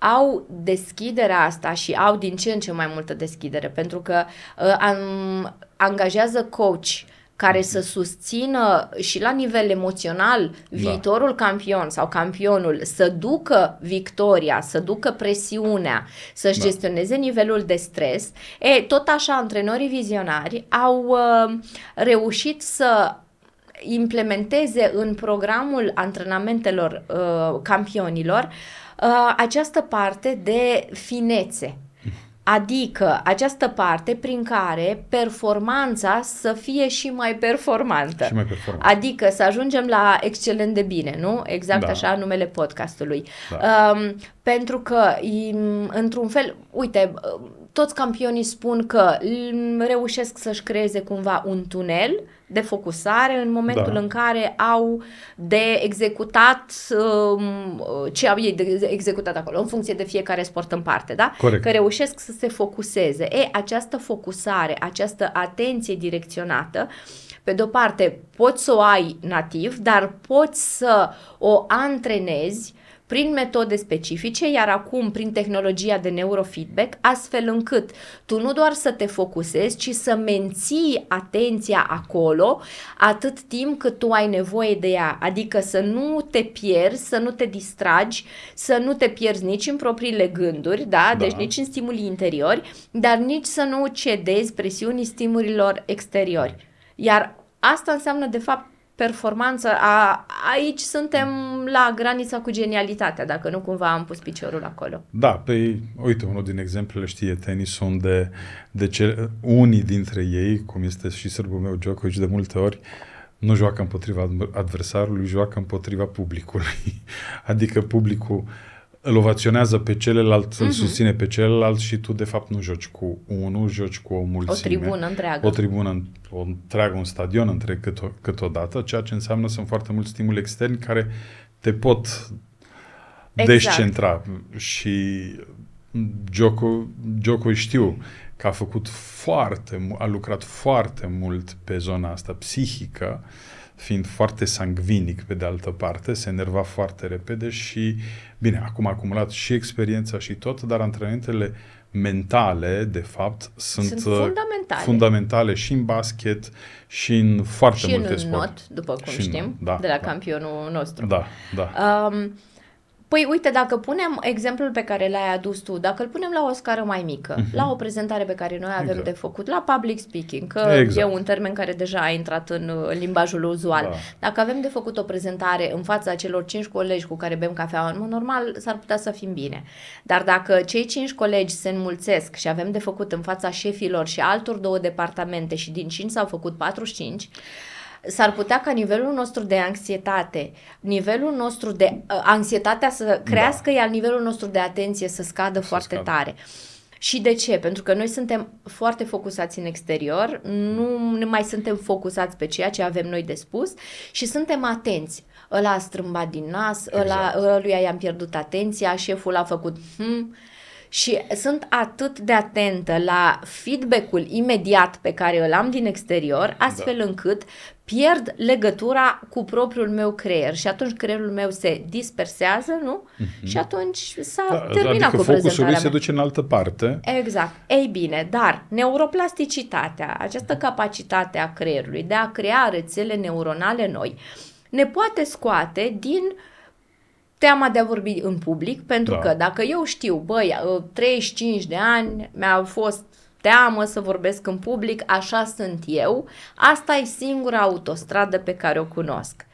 au deschiderea asta și au din ce în ce mai multă deschidere, pentru că uh, am, angajează coach care să susțină și la nivel emoțional da. viitorul da. campion sau campionul să ducă victoria, să ducă presiunea, să-și da. gestioneze nivelul de stres, e, tot așa antrenorii vizionari au uh, reușit să implementeze în programul antrenamentelor uh, campionilor uh, această parte de finețe. Adică această parte prin care performanța să fie și mai performantă. Și mai performantă. Adică să ajungem la excelent de bine, nu? Exact da. așa numele podcastului. Da. Um, pentru că, într-un fel, uite, toți campionii spun că reușesc să-și creeze cumva un tunel de focusare în momentul da. în care au de executat um, ce au ei de executat acolo, în funcție de fiecare sport în parte, da? Corect. Că reușesc să se focuseze. E, această focusare, această atenție direcționată, pe de-o parte, poți să o ai nativ, dar poți să o antrenezi prin metode specifice, iar acum prin tehnologia de neurofeedback, astfel încât tu nu doar să te focusezi, ci să menții atenția acolo atât timp cât tu ai nevoie de ea, adică să nu te pierzi, să nu te distragi, să nu te pierzi nici în propriile gânduri, da? da. deci nici în stimulii interiori, dar nici să nu cedezi presiunii stimulilor exteriori. Iar asta înseamnă, de fapt, performanță, a, aici suntem la granița cu genialitatea, dacă nu cumva am pus piciorul acolo. Da, pe păi, uite, unul din exemplele știe tenis unde de ce, unii dintre ei, cum este și sârbul meu Djokovic de multe ori, nu joacă împotriva adversarului, joacă împotriva publicului. Adică publicul îl ovaționează pe celălalt, uh-huh. îl mhm. susține pe celălalt și tu de fapt nu joci cu unul, joci cu o mulțime. O tribună întreagă. O tribună, o întreagă, un stadion întreg cât, câteodată, ceea ce înseamnă sunt foarte mulți stimuli externi care te pot exact. descentra și Joko, Joko știu că a făcut foarte, a lucrat foarte mult pe zona asta psihică, fiind foarte sangvinic pe de altă parte, se enerva foarte repede și, bine, acum a acumulat și experiența și tot, dar antrenamentele mentale, de fapt, sunt, sunt uh, fundamentale. fundamentale și în basket și în foarte și multe în sporturi. not, după cum și știm, în, da, de la da. campionul nostru. Da, da. Um, Păi uite, dacă punem exemplul pe care l-ai adus tu, dacă îl punem la o scară mai mică, uh-huh. la o prezentare pe care noi avem exact. de făcut, la public speaking, că exact. e un termen care deja a intrat în, în limbajul uzual. Da. Dacă avem de făcut o prezentare în fața celor cinci colegi cu care bem cafea, în mod normal s-ar putea să fim bine. Dar dacă cei cinci colegi se înmulțesc și avem de făcut în fața șefilor și altor două departamente și din cinci s-au făcut 45, s-ar putea ca nivelul nostru de anxietate, nivelul nostru de uh, anxietatea să crească, da. iar nivelul nostru de atenție să scadă să foarte scadă. tare. Și de ce? Pentru că noi suntem foarte focusați în exterior, nu mai suntem focusați pe ceea ce avem noi de spus și suntem atenți. Ăla a strâmbat din nas, exact. ăla, ăluia i-am pierdut atenția, șeful a făcut hmm, și sunt atât de atentă la feedback-ul imediat pe care îl am din exterior, astfel da. încât pierd legătura cu propriul meu creier și atunci creierul meu se dispersează, nu? Mm-hmm. Și atunci s-a da, terminat adică cu prezentarea se duce în altă parte. Exact. Ei bine, dar neuroplasticitatea, această capacitate a creierului de a crea rețele neuronale noi, ne poate scoate din teama de a vorbi în public, pentru da. că dacă eu știu, băi, 35 de ani mi-a fost teamă să vorbesc în public, așa sunt eu, asta e singura autostradă pe care o cunosc.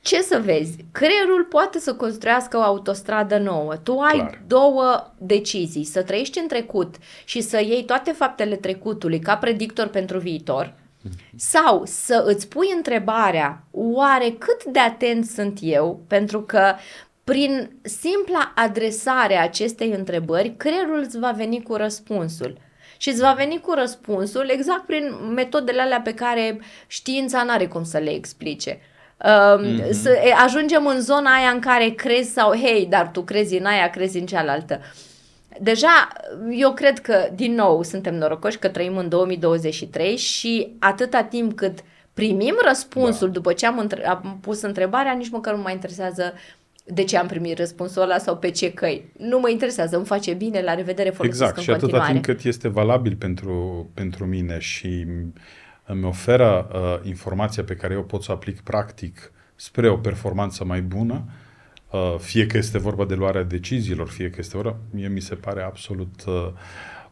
Ce să vezi? Creierul poate să construiască o autostradă nouă. Tu ai Clar. două decizii, să trăiești în trecut și să iei toate faptele trecutului ca predictor pentru viitor, sau să îți pui întrebarea, oare cât de atent sunt eu? Pentru că prin simpla adresare a acestei întrebări, creierul îți va veni cu răspunsul. Și îți va veni cu răspunsul exact prin metodele alea pe care știința nu are cum să le explice. mm-hmm. Să ajungem în zona aia în care crezi sau, hei, dar tu crezi în aia, crezi în cealaltă. Deja, eu cred că, din nou, suntem norocoși că trăim în 2023 și atâta timp cât primim răspunsul da. după ce am, între- am pus întrebarea, nici măcar nu mă interesează de ce am primit răspunsul ăla sau pe ce căi. Nu mă interesează, îmi face bine, la revedere, folosesc exact. în și continuare. atâta timp cât este valabil pentru, pentru mine și îmi oferă uh, informația pe care eu pot să aplic practic spre o performanță mai bună, uh, fie că este vorba de luarea deciziilor, fie că este vorba, mie mi se pare absolut uh,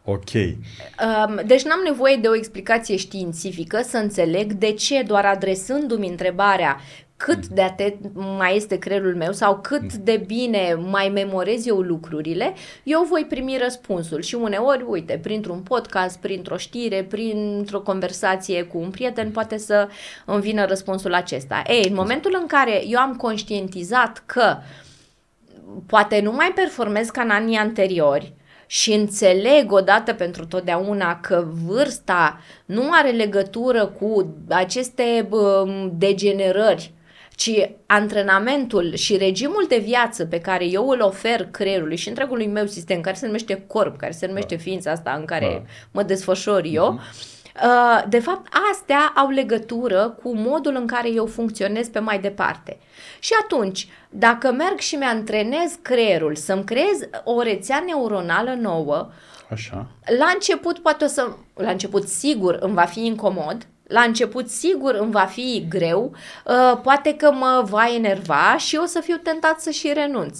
ok. Um, deci n-am nevoie de o explicație științifică să înțeleg de ce doar adresându-mi întrebarea cât de atent mai este creierul meu sau cât de bine mai memorez eu lucrurile, eu voi primi răspunsul. Și uneori, uite, printr-un podcast, printr-o știre, printr-o conversație cu un prieten, poate să îmi vină răspunsul acesta. Ei, în momentul în care eu am conștientizat că poate nu mai performez ca în anii anteriori, și înțeleg odată pentru totdeauna că vârsta nu are legătură cu aceste uh, degenerări ci antrenamentul și regimul de viață pe care eu îl ofer creierului și întregului meu sistem, care se numește corp, care se numește da. ființa asta în care da. mă desfășor eu, uh-huh. de fapt, astea au legătură cu modul în care eu funcționez pe mai departe. Și atunci, dacă merg și mi-antrenez creierul să-mi creez o rețea neuronală nouă, Așa. la început poate o să, la început sigur îmi va fi incomod, la început sigur îmi va fi greu, uh, poate că mă va enerva și o să fiu tentat să și renunț.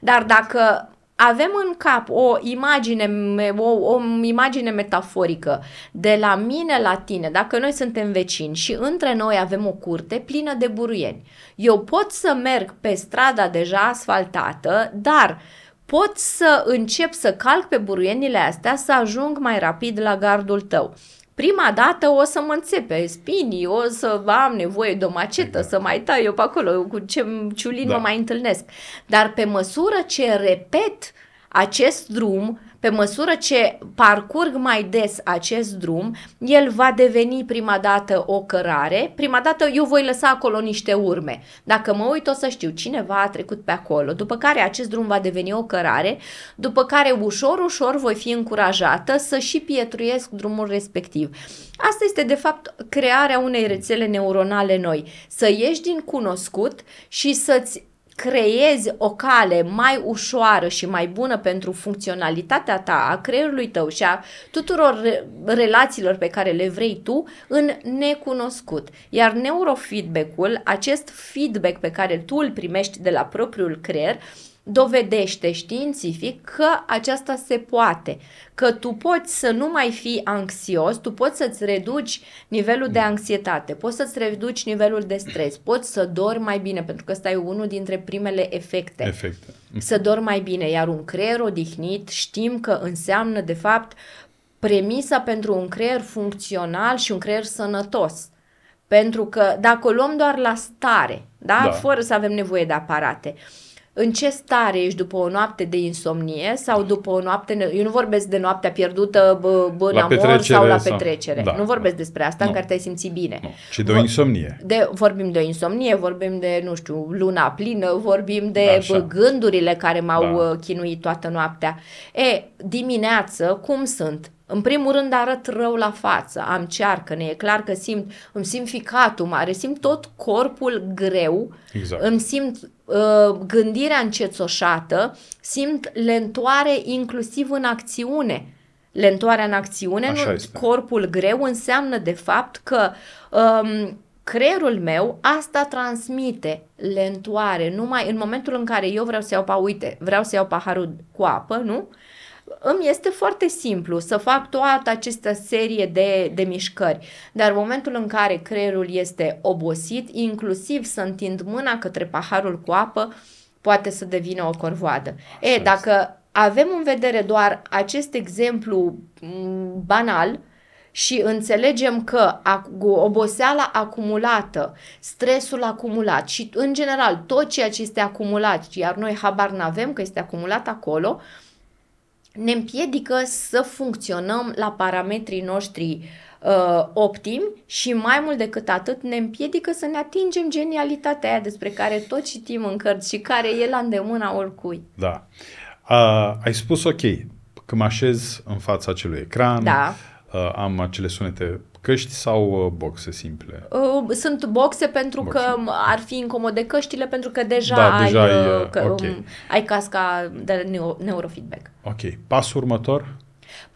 Dar dacă avem în cap o imagine, o, o imagine metaforică de la mine la tine, dacă noi suntem vecini și între noi avem o curte plină de buruieni. Eu pot să merg pe strada deja asfaltată, dar pot să încep să calc pe buruienile astea să ajung mai rapid la gardul tău prima dată o să mă înțepe spinii, o să am nevoie de o macetă, să mai tai eu pe acolo, cu ce ciulin da. mă mai întâlnesc. Dar pe măsură ce repet acest drum, pe măsură ce parcurg mai des acest drum, el va deveni prima dată o cărare, prima dată eu voi lăsa acolo niște urme. Dacă mă uit o să știu cineva a trecut pe acolo, după care acest drum va deveni o cărare, după care ușor, ușor voi fi încurajată să și pietruiesc drumul respectiv. Asta este de fapt crearea unei rețele neuronale noi, să ieși din cunoscut și să-ți creezi o cale mai ușoară și mai bună pentru funcționalitatea ta, a creierului tău și a tuturor relațiilor pe care le vrei tu în necunoscut. Iar neurofeedback-ul, acest feedback pe care tu îl primești de la propriul creier, dovedește științific că aceasta se poate, că tu poți să nu mai fii anxios, tu poți să-ți reduci nivelul de anxietate, poți să-ți reduci nivelul de stres, poți să dormi mai bine, pentru că ăsta e unul dintre primele efecte. Efecte. Să dormi mai bine, iar un creier odihnit știm că înseamnă de fapt premisa pentru un creier funcțional și un creier sănătos. Pentru că dacă o luăm doar la stare, da? da. fără să avem nevoie de aparate, uh, în ce stare ești după o noapte de insomnie sau după o noapte, eu nu vorbesc de noaptea pierdută bă, bă, în amor sau la petrecere. Sau, da, nu vorbesc da. despre asta nu. în care te-ai simți bine. Nu. Ci de o insomnie. De, vorbim de o insomnie, vorbim de, nu știu, luna plină, vorbim de bă, gândurile care m-au da. Uh, chinuit toată noaptea. E, dimineață, cum sunt? În primul rând arăt rău la față, am cearcă, ne e clar că simt, îmi simt ficatul mare, simt tot corpul greu, exact. îmi simt uh, gândirea încețoșată, simt lentoare inclusiv în acțiune. Lentoarea în acțiune, Așa nu, este. corpul greu înseamnă de fapt că um, creierul meu asta transmite lentoare, numai în momentul în care eu vreau să iau, pa, uite, vreau să iau paharul cu apă, nu? Îmi este foarte simplu să fac toată această serie de, de mișcări. Dar în momentul în care creierul este obosit, inclusiv să întind mâna către paharul cu apă, poate să devină o corvoadă. Așa e, dacă avem în vedere doar acest exemplu banal și înțelegem că oboseala acumulată, stresul acumulat și în general tot ceea ce este acumulat, iar noi habar n-avem că este acumulat acolo, ne împiedică să funcționăm la parametrii noștri uh, optimi și mai mult decât atât ne împiedică să ne atingem genialitatea aia despre care tot citim în cărți și care e la îndemâna oricui. Da. Uh, ai spus ok, că mă așez în fața acelui ecran, da. uh, am acele sunete căști sau uh, boxe simple? Uh, sunt boxe pentru boxe. că ar fi incomode căștile pentru că deja, da, ai, deja uh, ai, că, okay. um, ai casca de neurofeedback. Ok. Pasul următor?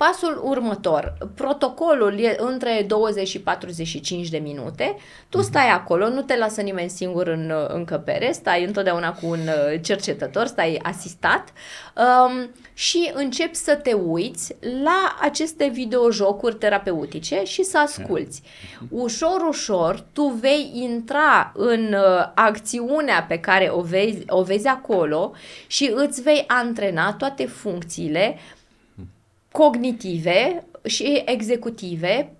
Pasul următor, protocolul e între 20 și 45 de minute, tu mhm. stai acolo, nu te lasă nimeni singur în încăpere, stai întotdeauna cu un uh, cercetător, stai asistat um, și începi să te uiți la aceste videojocuri terapeutice și să asculți. Mhm. Ușor, ușor, tu vei intra în uh, acțiunea pe care o vezi, o vezi acolo și îți vei antrena toate funcțiile cognitive și executive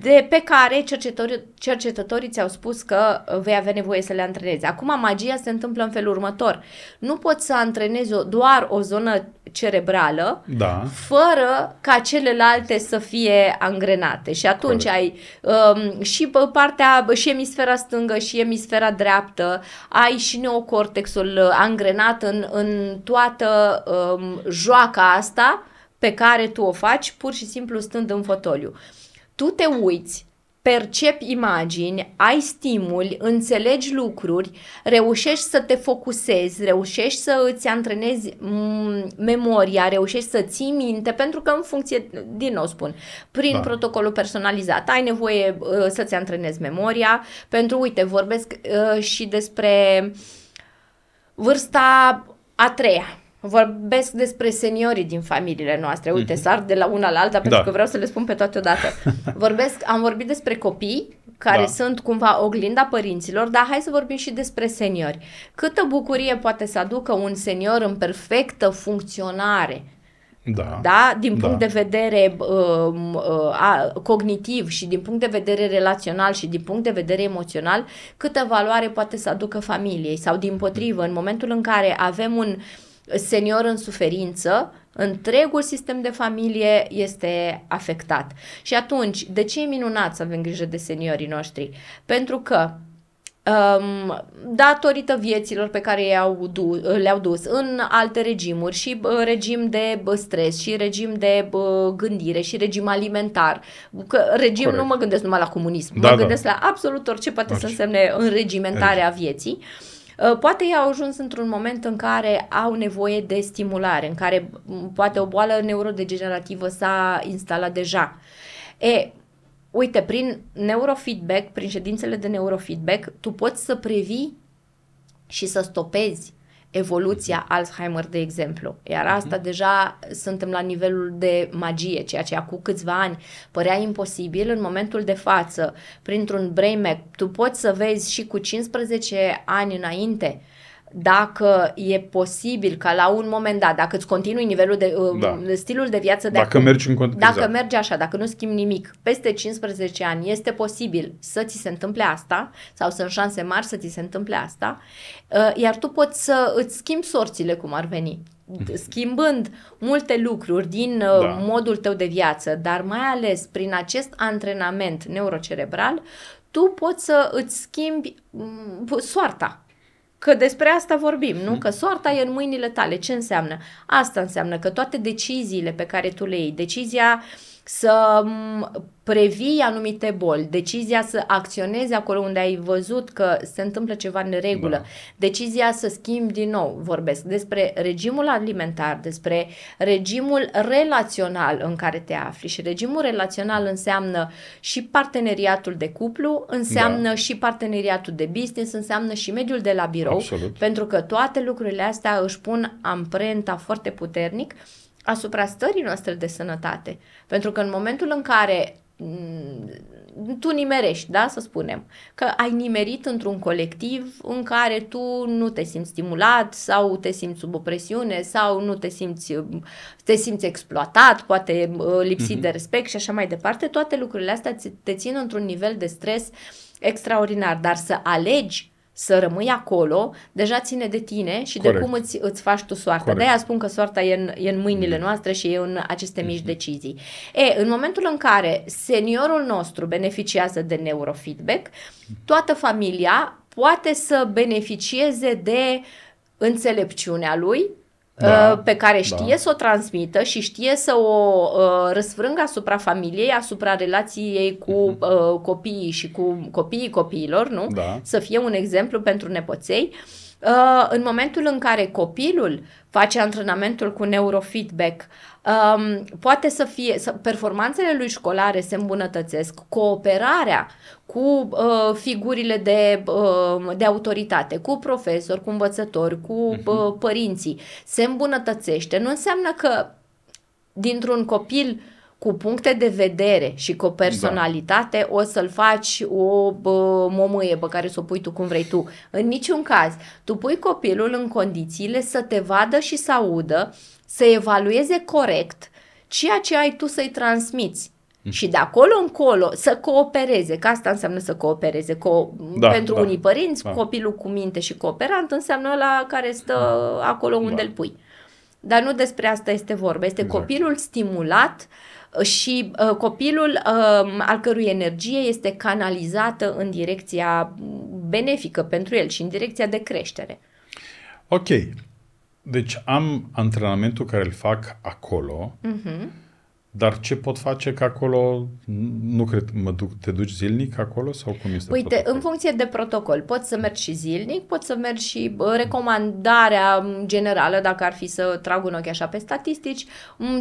de pe care cercetătorii, cercetătorii ți-au spus că vei avea nevoie să le antrenezi. Acum magia se întâmplă în felul următor. Nu poți să antrenezi o, doar o zonă cerebrală da. fără ca celelalte să fie angrenate. Și atunci Corect. ai um, și partea, și emisfera stângă și emisfera dreaptă, ai și neocortexul angrenat în, în toată um, joaca asta pe care tu o faci pur și simplu stând în fotoliu. Tu te uiți, percepi imagini, ai stimuli, înțelegi lucruri, reușești să te focusezi, reușești să îți antrenezi mm, memoria, reușești să ții minte, pentru că în funcție, din nou spun, prin da. protocolul personalizat ai nevoie uh, să-ți antrenezi memoria, pentru, uite, vorbesc uh, și despre vârsta a treia Vorbesc despre seniorii din familiile noastre. Uite, mm-hmm. sar de la una la alta pentru da. că vreau să le spun pe toate odată. Vorbesc, am vorbit despre copii care da. sunt cumva oglinda părinților, dar hai să vorbim și despre seniori. Câtă bucurie poate să aducă un senior în perfectă funcționare da. da? Din punct da. de vedere uh, uh, cognitiv și din punct de vedere relațional și din punct de vedere emoțional, câtă valoare poate să aducă familiei sau din potrivă, în momentul în care avem un uh, senior în suferință, întregul sistem de familie este afectat. Și atunci, de ce e minunat să avem grijă de seniorii noștri? Pentru că um, datorită vieților pe care i-au du- le-au dus în alte regimuri și uh, regim de uh, stres și regim de uh, gândire și regim alimentar. Că regim Corect. nu mă gândesc numai la comunism, da, mă gândesc da. la absolut orice poate orice. să însemne înregimentarea vieții. Uh, Uh, poate ei au ajuns într-un moment în care au nevoie de stimulare, în care poate o boală neurodegenerativă s-a instalat deja. E, uite, prin neurofeedback, prin ședințele de neurofeedback, tu poți să previi și să stopezi evoluția Alzheimer, de exemplu. Iar asta mm-hmm. deja suntem la nivelul de magie, ceea ce acum câțiva ani părea imposibil, în momentul de față, printr-un brain map, tu poți să vezi și cu 15 ani înainte uh, dacă e posibil ca la un moment dat, dacă îți continui nivelul de, uh, da. stilul de viață de dacă acum, mergi în cont- dacă exact. mergi așa, dacă nu schimbi nimic, peste 15 ani este posibil să ți se întâmple asta sau sunt șanse mari să ți se întâmple asta, uh, iar tu poți să îți schimbi sorțile cum ar veni schimbând multe lucruri din uh, da. modul tău de viață, dar mai ales prin acest antrenament neurocerebral, tu poți să îți schimbi mm, soarta. Că despre asta vorbim, nu? Mhm. Că soarta e în mâinile tale. Ce înseamnă? Asta înseamnă că toate deciziile pe care tu le iei, decizia să previi anumite boli, decizia să acționezi acolo unde ai văzut că se întâmplă ceva în regulă, da. decizia să schimbi din nou, vorbesc despre regimul alimentar, despre regimul relațional în care te afli și regimul relațional înseamnă și parteneriatul de cuplu, înseamnă da. și parteneriatul de business, înseamnă și mediul de la birou, Absolut. pentru că toate lucrurile astea își pun amprenta foarte puternic asupra stării noastre de sănătate. Pentru că în momentul în care mm, tu nimerești, da, să spunem, că ai nimerit într-un colectiv în care tu nu te simți stimulat sau te simți sub opresiune sau nu te simți, te simți exploatat, poate uh, lipsit uh-huh. de respect și așa mai departe, toate lucrurile astea te țin într-un nivel de stres extraordinar, dar să alegi să rămâi acolo, deja ține de tine și Corect. de cum îți, îți faci tu soarta. De-aia spun că soarta e în, e în mâinile mm. noastre și e în aceste mici mm-hmm. decizii. E, în momentul în care seniorul nostru beneficiază de neurofeedback, toată familia poate să beneficieze de înțelepciunea lui, da, uh, pe care știe da. să o transmită și știe să o uh, răsfrângă asupra familiei, asupra relației cu uh-huh. uh, copiii și cu copiii copiilor, nu? Da. Să fie un exemplu pentru nepoței. Uh, în momentul în care copilul face antrenamentul cu neurofeedback, um, poate să fie, să, performanțele lui școlare se îmbunătățesc, cooperarea cu uh, figurile de, uh, de autoritate, cu profesori, cu învățători, cu uh-huh. uh, părinții, se îmbunătățește. Nu înseamnă că dintr-un copil cu puncte de vedere și cu o personalitate da. o să-l faci o bă, momâie pe care să o pui tu cum vrei tu. În niciun caz. Tu pui copilul în condițiile să te vadă și să audă, să evalueze corect ceea ce ai tu să-i transmiți. Și de acolo încolo să coopereze, că asta înseamnă să coopereze. Co- da, pentru da, unii părinți, da. copilul cu minte și cooperant înseamnă la care stă acolo unde da. îl pui. Dar nu despre asta este vorba. Este exact. copilul stimulat și uh, copilul uh, al cărui energie este canalizată în direcția benefică pentru el și în direcția de creștere. Ok. Deci am antrenamentul care îl fac acolo. Uh-huh dar ce pot face că acolo, nu cred, mă duc, te duci zilnic acolo sau cum este Uite, protocol? în funcție de protocol, poți să mergi și zilnic, poți să mergi și recomandarea generală, dacă ar fi să trag un ochi așa pe statistici,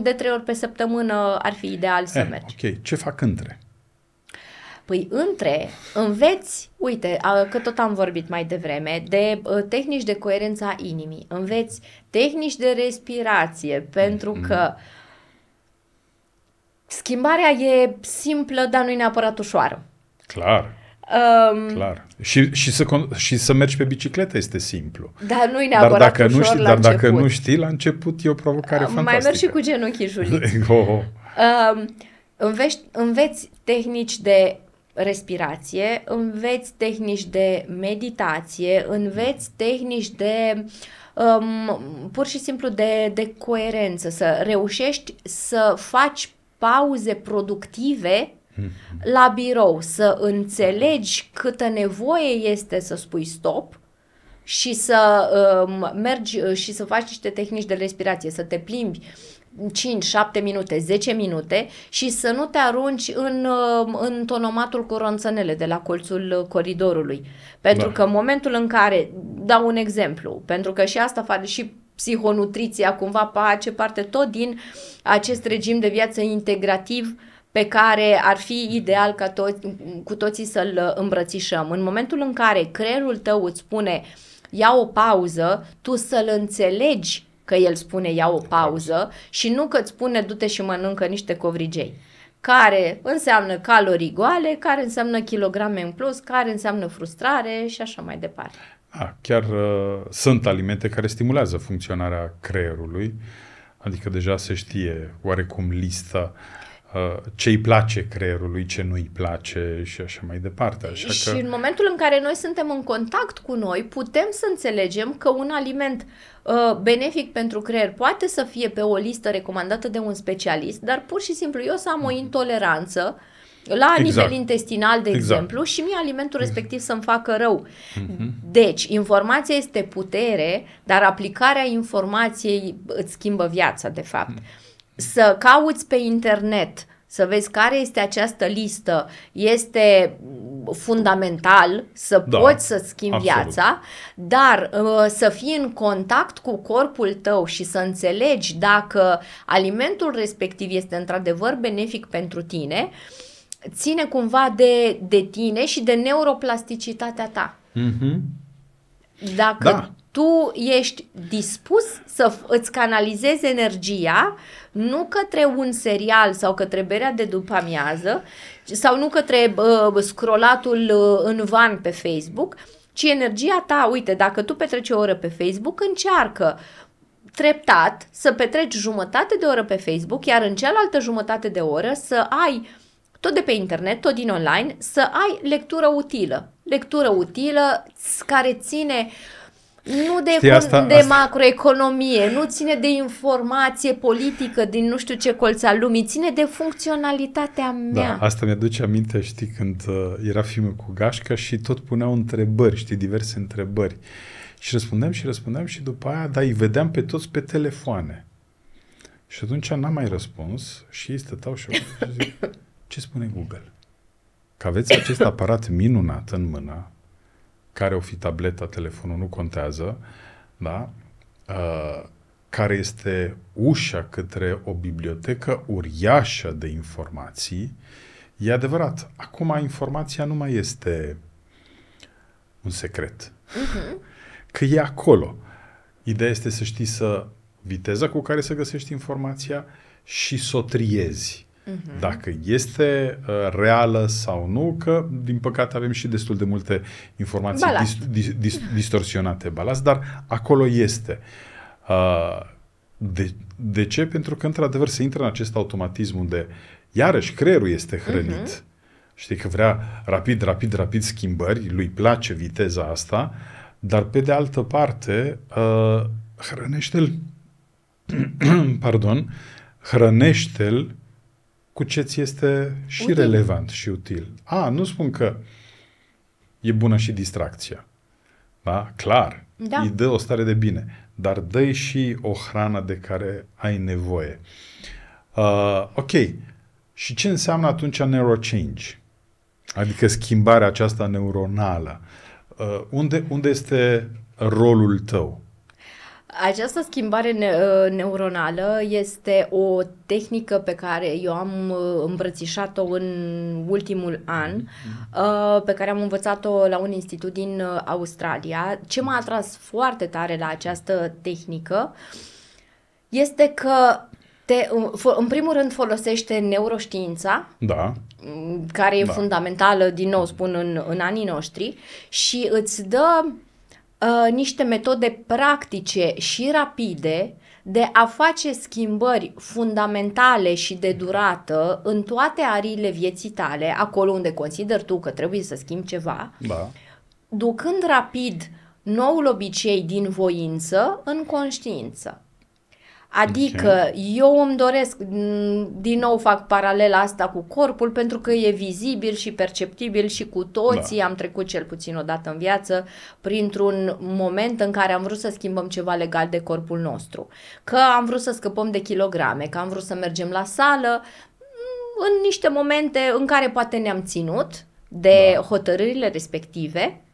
de trei ori pe săptămână ar fi ideal să eh, mergi. Ok, ce fac între? Păi între înveți, uite, că tot am vorbit mai devreme, de tehnici de coerență a inimii, înveți tehnici de respirație, pentru mm-hmm. că schimbarea e simplă, dar nu e neapărat ușoară. Clar. Um, Clar. Și, și, să, și să mergi pe bicicletă este simplu. Dar nu e neapărat dar dacă ușor nu știi, Dar început. dacă nu știi, la început e o provocare uh, fantastică. Mai mergi și cu genunchii juliți. oh. um, înveți, înveți tehnici de respirație, înveți tehnici de meditație, înveți tehnici de um, pur și simplu de, de coerență, să reușești să faci pauze productive mhm. la birou, să înțelegi câtă nevoie este să spui stop și să uh, mergi uh, și să faci niște tehnici de respirație, să te plimbi 5, 7 minute, 10 minute și să nu te arunci în, uh, în tonomatul cu ronțănele de la colțul coridorului. Pentru da. că în momentul în care, dau un exemplu, pentru că și asta face și psihonutriția cumva face parte tot din acest regim de viață integrativ pe care ar fi ideal ca to- cu toții să-l îmbrățișăm. În momentul în care creierul tău îți spune ia o pauză, tu să-l înțelegi că el spune ia o pauză și nu că îți spune du-te și mănâncă niște covrigei care înseamnă calorii goale, care înseamnă kilograme în plus, care înseamnă frustrare și așa mai departe. A, chiar uh, sunt alimente care stimulează funcționarea creierului, adică deja se știe oarecum lista uh, ce îi place creierului, ce nu îi place și așa mai departe. Așa și că... în momentul în care noi suntem în contact cu noi, putem să înțelegem că un aliment uh, benefic pentru creier poate să fie pe o listă recomandată de un specialist, dar pur și simplu eu să am o intoleranță uh, la exact. nivel intestinal, de exact. exemplu, și mie alimentul respectiv să-mi facă rău. Mm-hmm. Deci, informația este putere, dar aplicarea informației îți schimbă viața, de fapt. Mm. Să cauți pe internet, să vezi care este această listă, este fundamental să da, poți să schimbi absolut. viața, dar uh, să fii în contact cu corpul tău și să înțelegi dacă alimentul respectiv este într-adevăr benefic pentru tine, uh, ține cumva de, de tine și de neuroplasticitatea ta. Mm-hmm. Dacă da, tu ești dispus să îți canalizezi energia nu către un serial sau către berea de după amiază sau nu către uh, scrollatul uh, în van pe Facebook, ci energia ta, uite, dacă tu petreci o oră pe Facebook, încearcă treptat să petreci jumătate de oră pe Facebook, iar în cealaltă jumătate de oră să ai tot de pe internet, tot din online, să ai lectură utilă. Lectură utilă care ține nu de, Știi, asta, de asta... macroeconomie, nu ține de informație politică din nu știu ce colț al lumii, ține de funcționalitatea mea. Da, asta mi-aduce aminte, știi, când uh, era filmul cu Gașca și tot puneau întrebări, știi, diverse întrebări. Și răspundeam și răspundeam și după aia, da, îi vedeam pe toți pe telefoane. Și atunci n-am mai răspuns și ei stăteau și eu zic, ce spune Google? Că aveți acest aparat minunat în mână, care o fi tableta, telefonul, nu contează, da? Uh, care este ușa către o bibliotecă uriașă de informații, e adevărat. Acum informația nu mai este un secret. Uh-huh. Că e acolo. Ideea este să știi să viteza cu care să găsești informația și să o triezi uh-huh. dacă este uh, reală sau nu, că din păcate avem și destul de multe informații dis, dis, dis, distorsionate, balast, dar acolo este. Uh, de, de ce? Pentru că, într-adevăr, se intră în acest automatism de, iarăși, creierul este hrănit. Uh-huh. Știi că vrea rapid, rapid, rapid schimbări, lui place viteza asta, dar pe de altă parte, uh, hrănește-l, pardon, hrănește-l cu ce ți este și util. relevant și util. A, nu spun că e bună și distracția. Da? Clar. Da. Îi dă o stare de bine. Dar dă și o hrană de care ai nevoie. Uh, ok. Și ce înseamnă atunci neurochange? Adică schimbarea aceasta neuronală. Uh, unde, unde este rolul tău? Această schimbare ne- uh, neuronală este o tehnică pe care eu am uh, îmbrățișat-o în ultimul an, mm-hmm. pe care am învățat-o la un institut din Australia. Ce m-a atras foarte tare la această tehnică este că te, în primul rând folosește neuroștiința, da. care e da. fundamentală, din nou spun, în, în anii noștri și îți dă uh, niște metode practice și rapide de a face schimbări fundamentale și de durată în toate ariile vieții tale, acolo unde consider tu că trebuie să schimbi ceva, da. ducând rapid noul obicei din voință în conștiință. Adică okay. eu îmi doresc, din nou fac paralela asta cu corpul pentru că e vizibil și perceptibil și cu toții da. am trecut cel puțin o dată în viață printr-un moment în care am vrut să schimbăm ceva legat de corpul nostru. Că am vrut să scăpăm de kilograme, că am vrut să mergem la sală, în niște momente în care poate ne-am ținut de da. hotărârile respective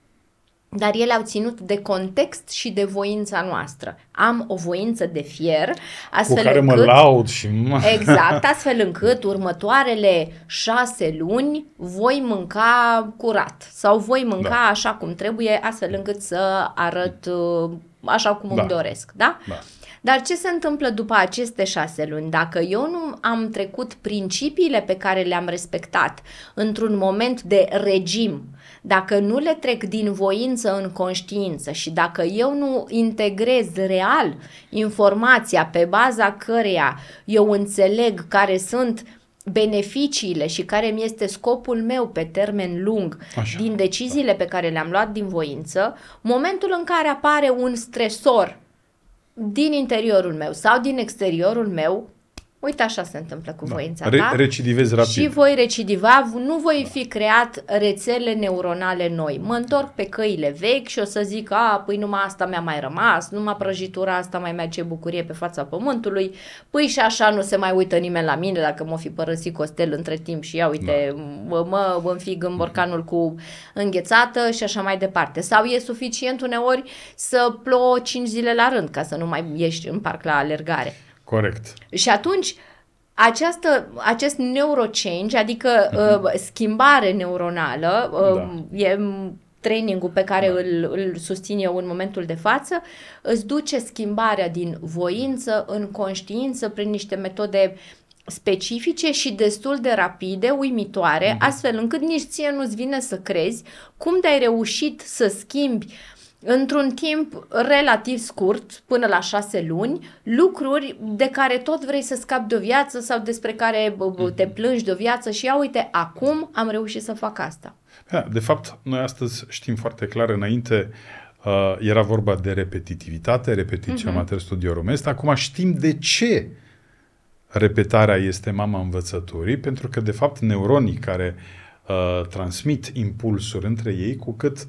dar ele au ținut de context și de voința noastră. Am o voință de fier, astfel cu care încât, mă laud și mă... Exact, astfel încât următoarele șase luni voi mânca curat sau voi mânca da. așa cum trebuie, astfel încât să arăt uh, așa cum da. îmi doresc, da? Da. Dar ce se întâmplă după aceste șase luni? Dacă eu nu am trecut principiile pe care le-am respectat într-un moment de regim, dacă nu le trec din voință în conștiință și dacă eu nu integrez real informația pe baza căreia eu înțeleg care sunt beneficiile și care mi este scopul meu pe termen lung Așa, din deciziile pe care le-am luat din voință, momentul în care apare un stresor din interiorul meu sau din exteriorul meu, Uite, așa se întâmplă cu da. voința Re- ta. Recidivezi rapid. Și voi recidiva, nu voi fi creat rețele neuronale noi. Mă întorc pe căile vechi și o să zic, a, păi numai asta mi-a mai rămas, numai prăjitura asta mai mea ce bucurie pe fața pământului, păi și așa nu se mai uită nimeni la mine dacă m-o fi părăsit Costel între timp și ia uite, da. mă, mă înfig în borcanul cu înghețată și așa mai departe. Sau e suficient uneori să plouă 5 zile la rând ca să nu mai ieși în parc la alergare. Corect. Și atunci, această, acest neurochange, adică uh-huh. uh, schimbare neuronală, uh, da. e trainingul pe care da. îl, îl susțin eu în momentul de față, îți duce schimbarea din voință în conștiință prin niște metode specifice și destul de rapide, uimitoare, mm-hmm. astfel încât nici ție nu-ți vine să crezi cum de-ai reușit să schimbi într-un timp relativ scurt, până la șase luni, lucruri de care tot vrei să scapi de o viață sau despre care te mhm. plângi de o viață și ia uite, acum am reușit să fac asta. Da, de fapt, noi astăzi știm foarte clar, înainte uh, era vorba de repetitivitate, repetiția uh-huh. mater studiorum est, acum știm de ce repetarea este mama învățăturii, pentru că, de fapt, neuronii care uh, transmit impulsuri între ei, cu cât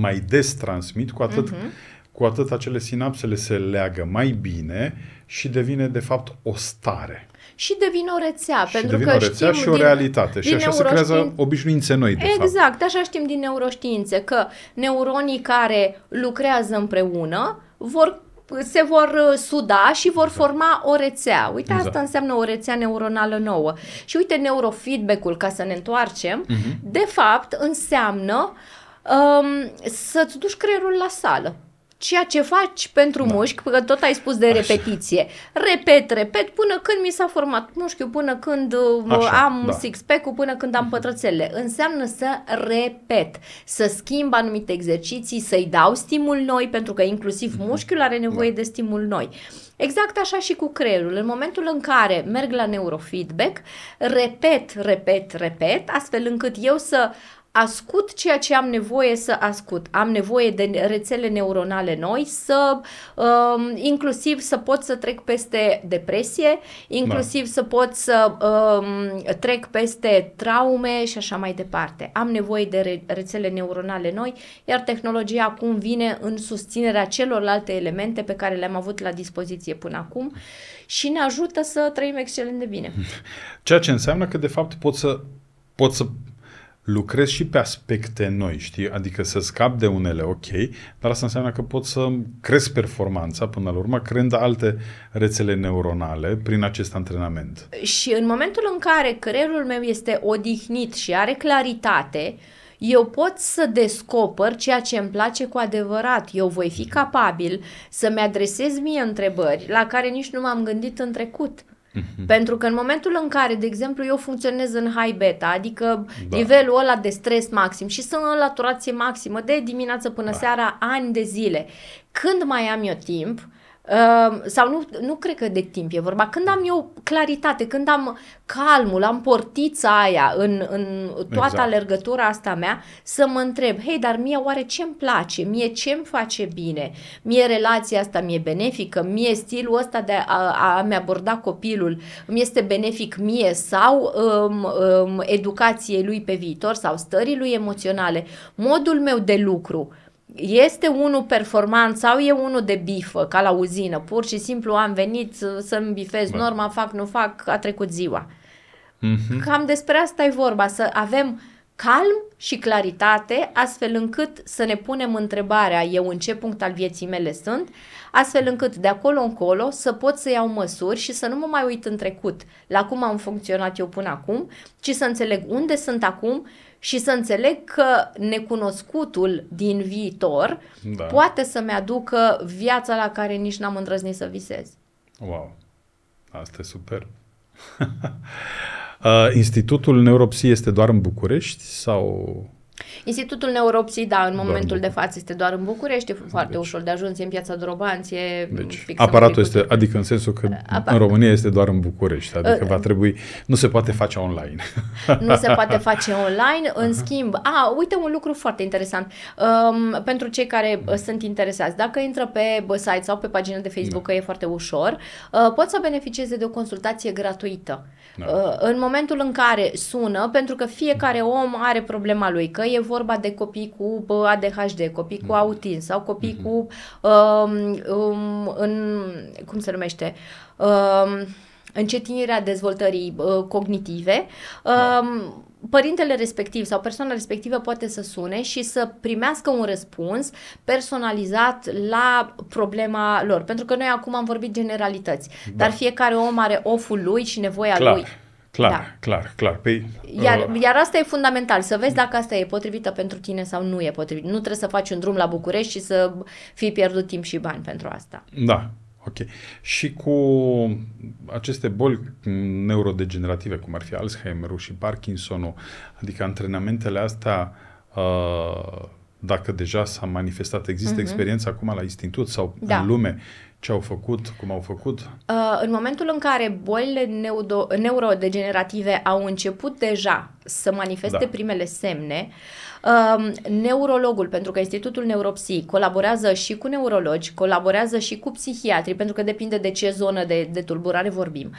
mai des transmit, cu atât, uh-huh. cu atât acele sinapsele se leagă mai bine și devine, de fapt, o stare. Și devine o rețea. Și pentru devine că o rețea și o din, realitate. Și așa se creează obișnuințe noi, de Exact, fapt. așa știm din neuroștiințe, că neuronii care lucrează împreună vor se vor uh, suda și vor exact. forma o rețea. Uite, exact. asta înseamnă o rețea neuronală nouă. Și uite, neurofeedback-ul, ca să ne întoarcem, uh-huh. de fapt înseamnă um, să-ți duci creierul la sală ceea ce faci pentru da. mușchi, că tot ai spus de Așa. repetiție. Repet, repet, până când mi s-a format mușchiul, până când uh, Așa, am da. six-pack-ul, până când am pătrățele. Înseamnă să repet, să schimb anumite exerciții, să-i dau stimul noi, pentru că inclusiv mhm. mușchiul are nevoie da. de stimul noi. Exact așa și cu creierul. În momentul în care merg la neurofeedback, repet, repet, repet, astfel încât eu să ascut ceea ce am nevoie să ascut. Am nevoie de rețele neuronale noi, să um, inclusiv să pot să trec peste depresie, inclusiv da. să pot să um, trec peste traume și așa mai departe. Am nevoie de re- rețele neuronale noi, iar tehnologia acum vine în susținerea celorlalte elemente pe care le-am avut la dispoziție până acum și ne ajută să trăim excelent de bine. Ceea ce înseamnă că de fapt pot să pot să lucrez și pe aspecte noi, știi? Adică să scap de unele, ok, dar asta înseamnă că pot să cresc performanța până la urmă, creând alte rețele neuronale prin acest antrenament. Și în momentul în care creierul meu este odihnit și are claritate, eu pot să descoper ceea ce îmi place cu adevărat. Eu voi fi capabil să-mi adresez mie întrebări la care nici nu m-am gândit în trecut. Mm-hmm. Pentru că în momentul în care, de exemplu, eu funcționez în high beta, adică da. nivelul ăla de stres maxim și sunt în laturație maximă de dimineață până da. seara, ani de zile, când mai am eu timp, Uh, sau nu, nu cred că de timp e vorba, când am eu claritate, când am calmul, am portița aia în, în toată exact. alergătura asta mea, să mă întreb, hei, dar mie oare ce-mi place, mie ce-mi face bine, mie relația asta mi-e benefică, mie stilul ăsta de a, a-mi aborda copilul mi este benefic mie? Sau um, um, educației lui pe viitor sau stării lui emoționale, modul meu de lucru, este unul performant sau e unul de bifă, ca la uzină. Pur și simplu am venit să-mi bifez Bă. norma, fac, nu fac, a trecut ziua. Mm-hmm. Cam despre asta e vorba, să avem calm și claritate, astfel încât să ne punem întrebarea eu în ce punct al vieții mele sunt, astfel încât de acolo încolo să pot să iau măsuri și să nu mă mai uit în trecut la cum am funcționat eu până acum, ci să înțeleg unde sunt acum și să înțeleg că necunoscutul din viitor da. poate să-mi aducă viața la care nici n-am îndrăznit să visez. Wow! Asta e super! uh, Institutul Neuropsie este doar în București sau Institutul Neuropsii, da, în momentul de față este doar în București, e foarte deci. ușor de ajuns, e în piața Drobanți, e deci, fix aparatul este, adică în sensul că Apa- în România este doar în București, adică uh, va trebui, nu se poate face online. Nu se poate face online, în uh-huh. schimb, a, uite un lucru foarte interesant, um, pentru cei care uh, sunt interesați, dacă intră pe site sau pe pagina de Facebook, da. că e foarte ușor, uh, pot să beneficieze de o consultație gratuită. Da. Uh, în momentul în care sună, pentru că fiecare om are problema lui, că e vorba de copii cu ADHD, copii cu mm. autism sau copii mm-hmm. cu, um, um, în, cum se numește, um, încetinirea dezvoltării uh, cognitive, da. Um, părintele respectiv sau persoana respectivă poate să sune și să primească un răspuns personalizat la problema lor. Pentru că noi acum am vorbit generalități, da. dar fiecare om are oful lui și nevoia Clar. lui. Clar, da. clar, clar. Păi, iar, uh... iar asta e fundamental, să vezi dacă asta e potrivită pentru tine sau nu e potrivit. Nu trebuie să faci un drum la București și să fii pierdut timp și bani pentru asta. Da, ok. Și cu aceste boli neurodegenerative, cum ar fi Alzheimerul și Parkinsonul, adică antrenamentele astea, uh, dacă deja s-a manifestat, există uh-huh. experiență acum la institut sau da. în lume, ce au făcut, cum au făcut? Uh, în momentul în care bolile neudo- neurodegenerative au început deja să manifeste da. primele semne, uh, neurologul, pentru că Institutul Neuropsi colaborează și cu neurologi, colaborează și cu psihiatri, pentru că depinde de ce zonă de, de tulburare vorbim,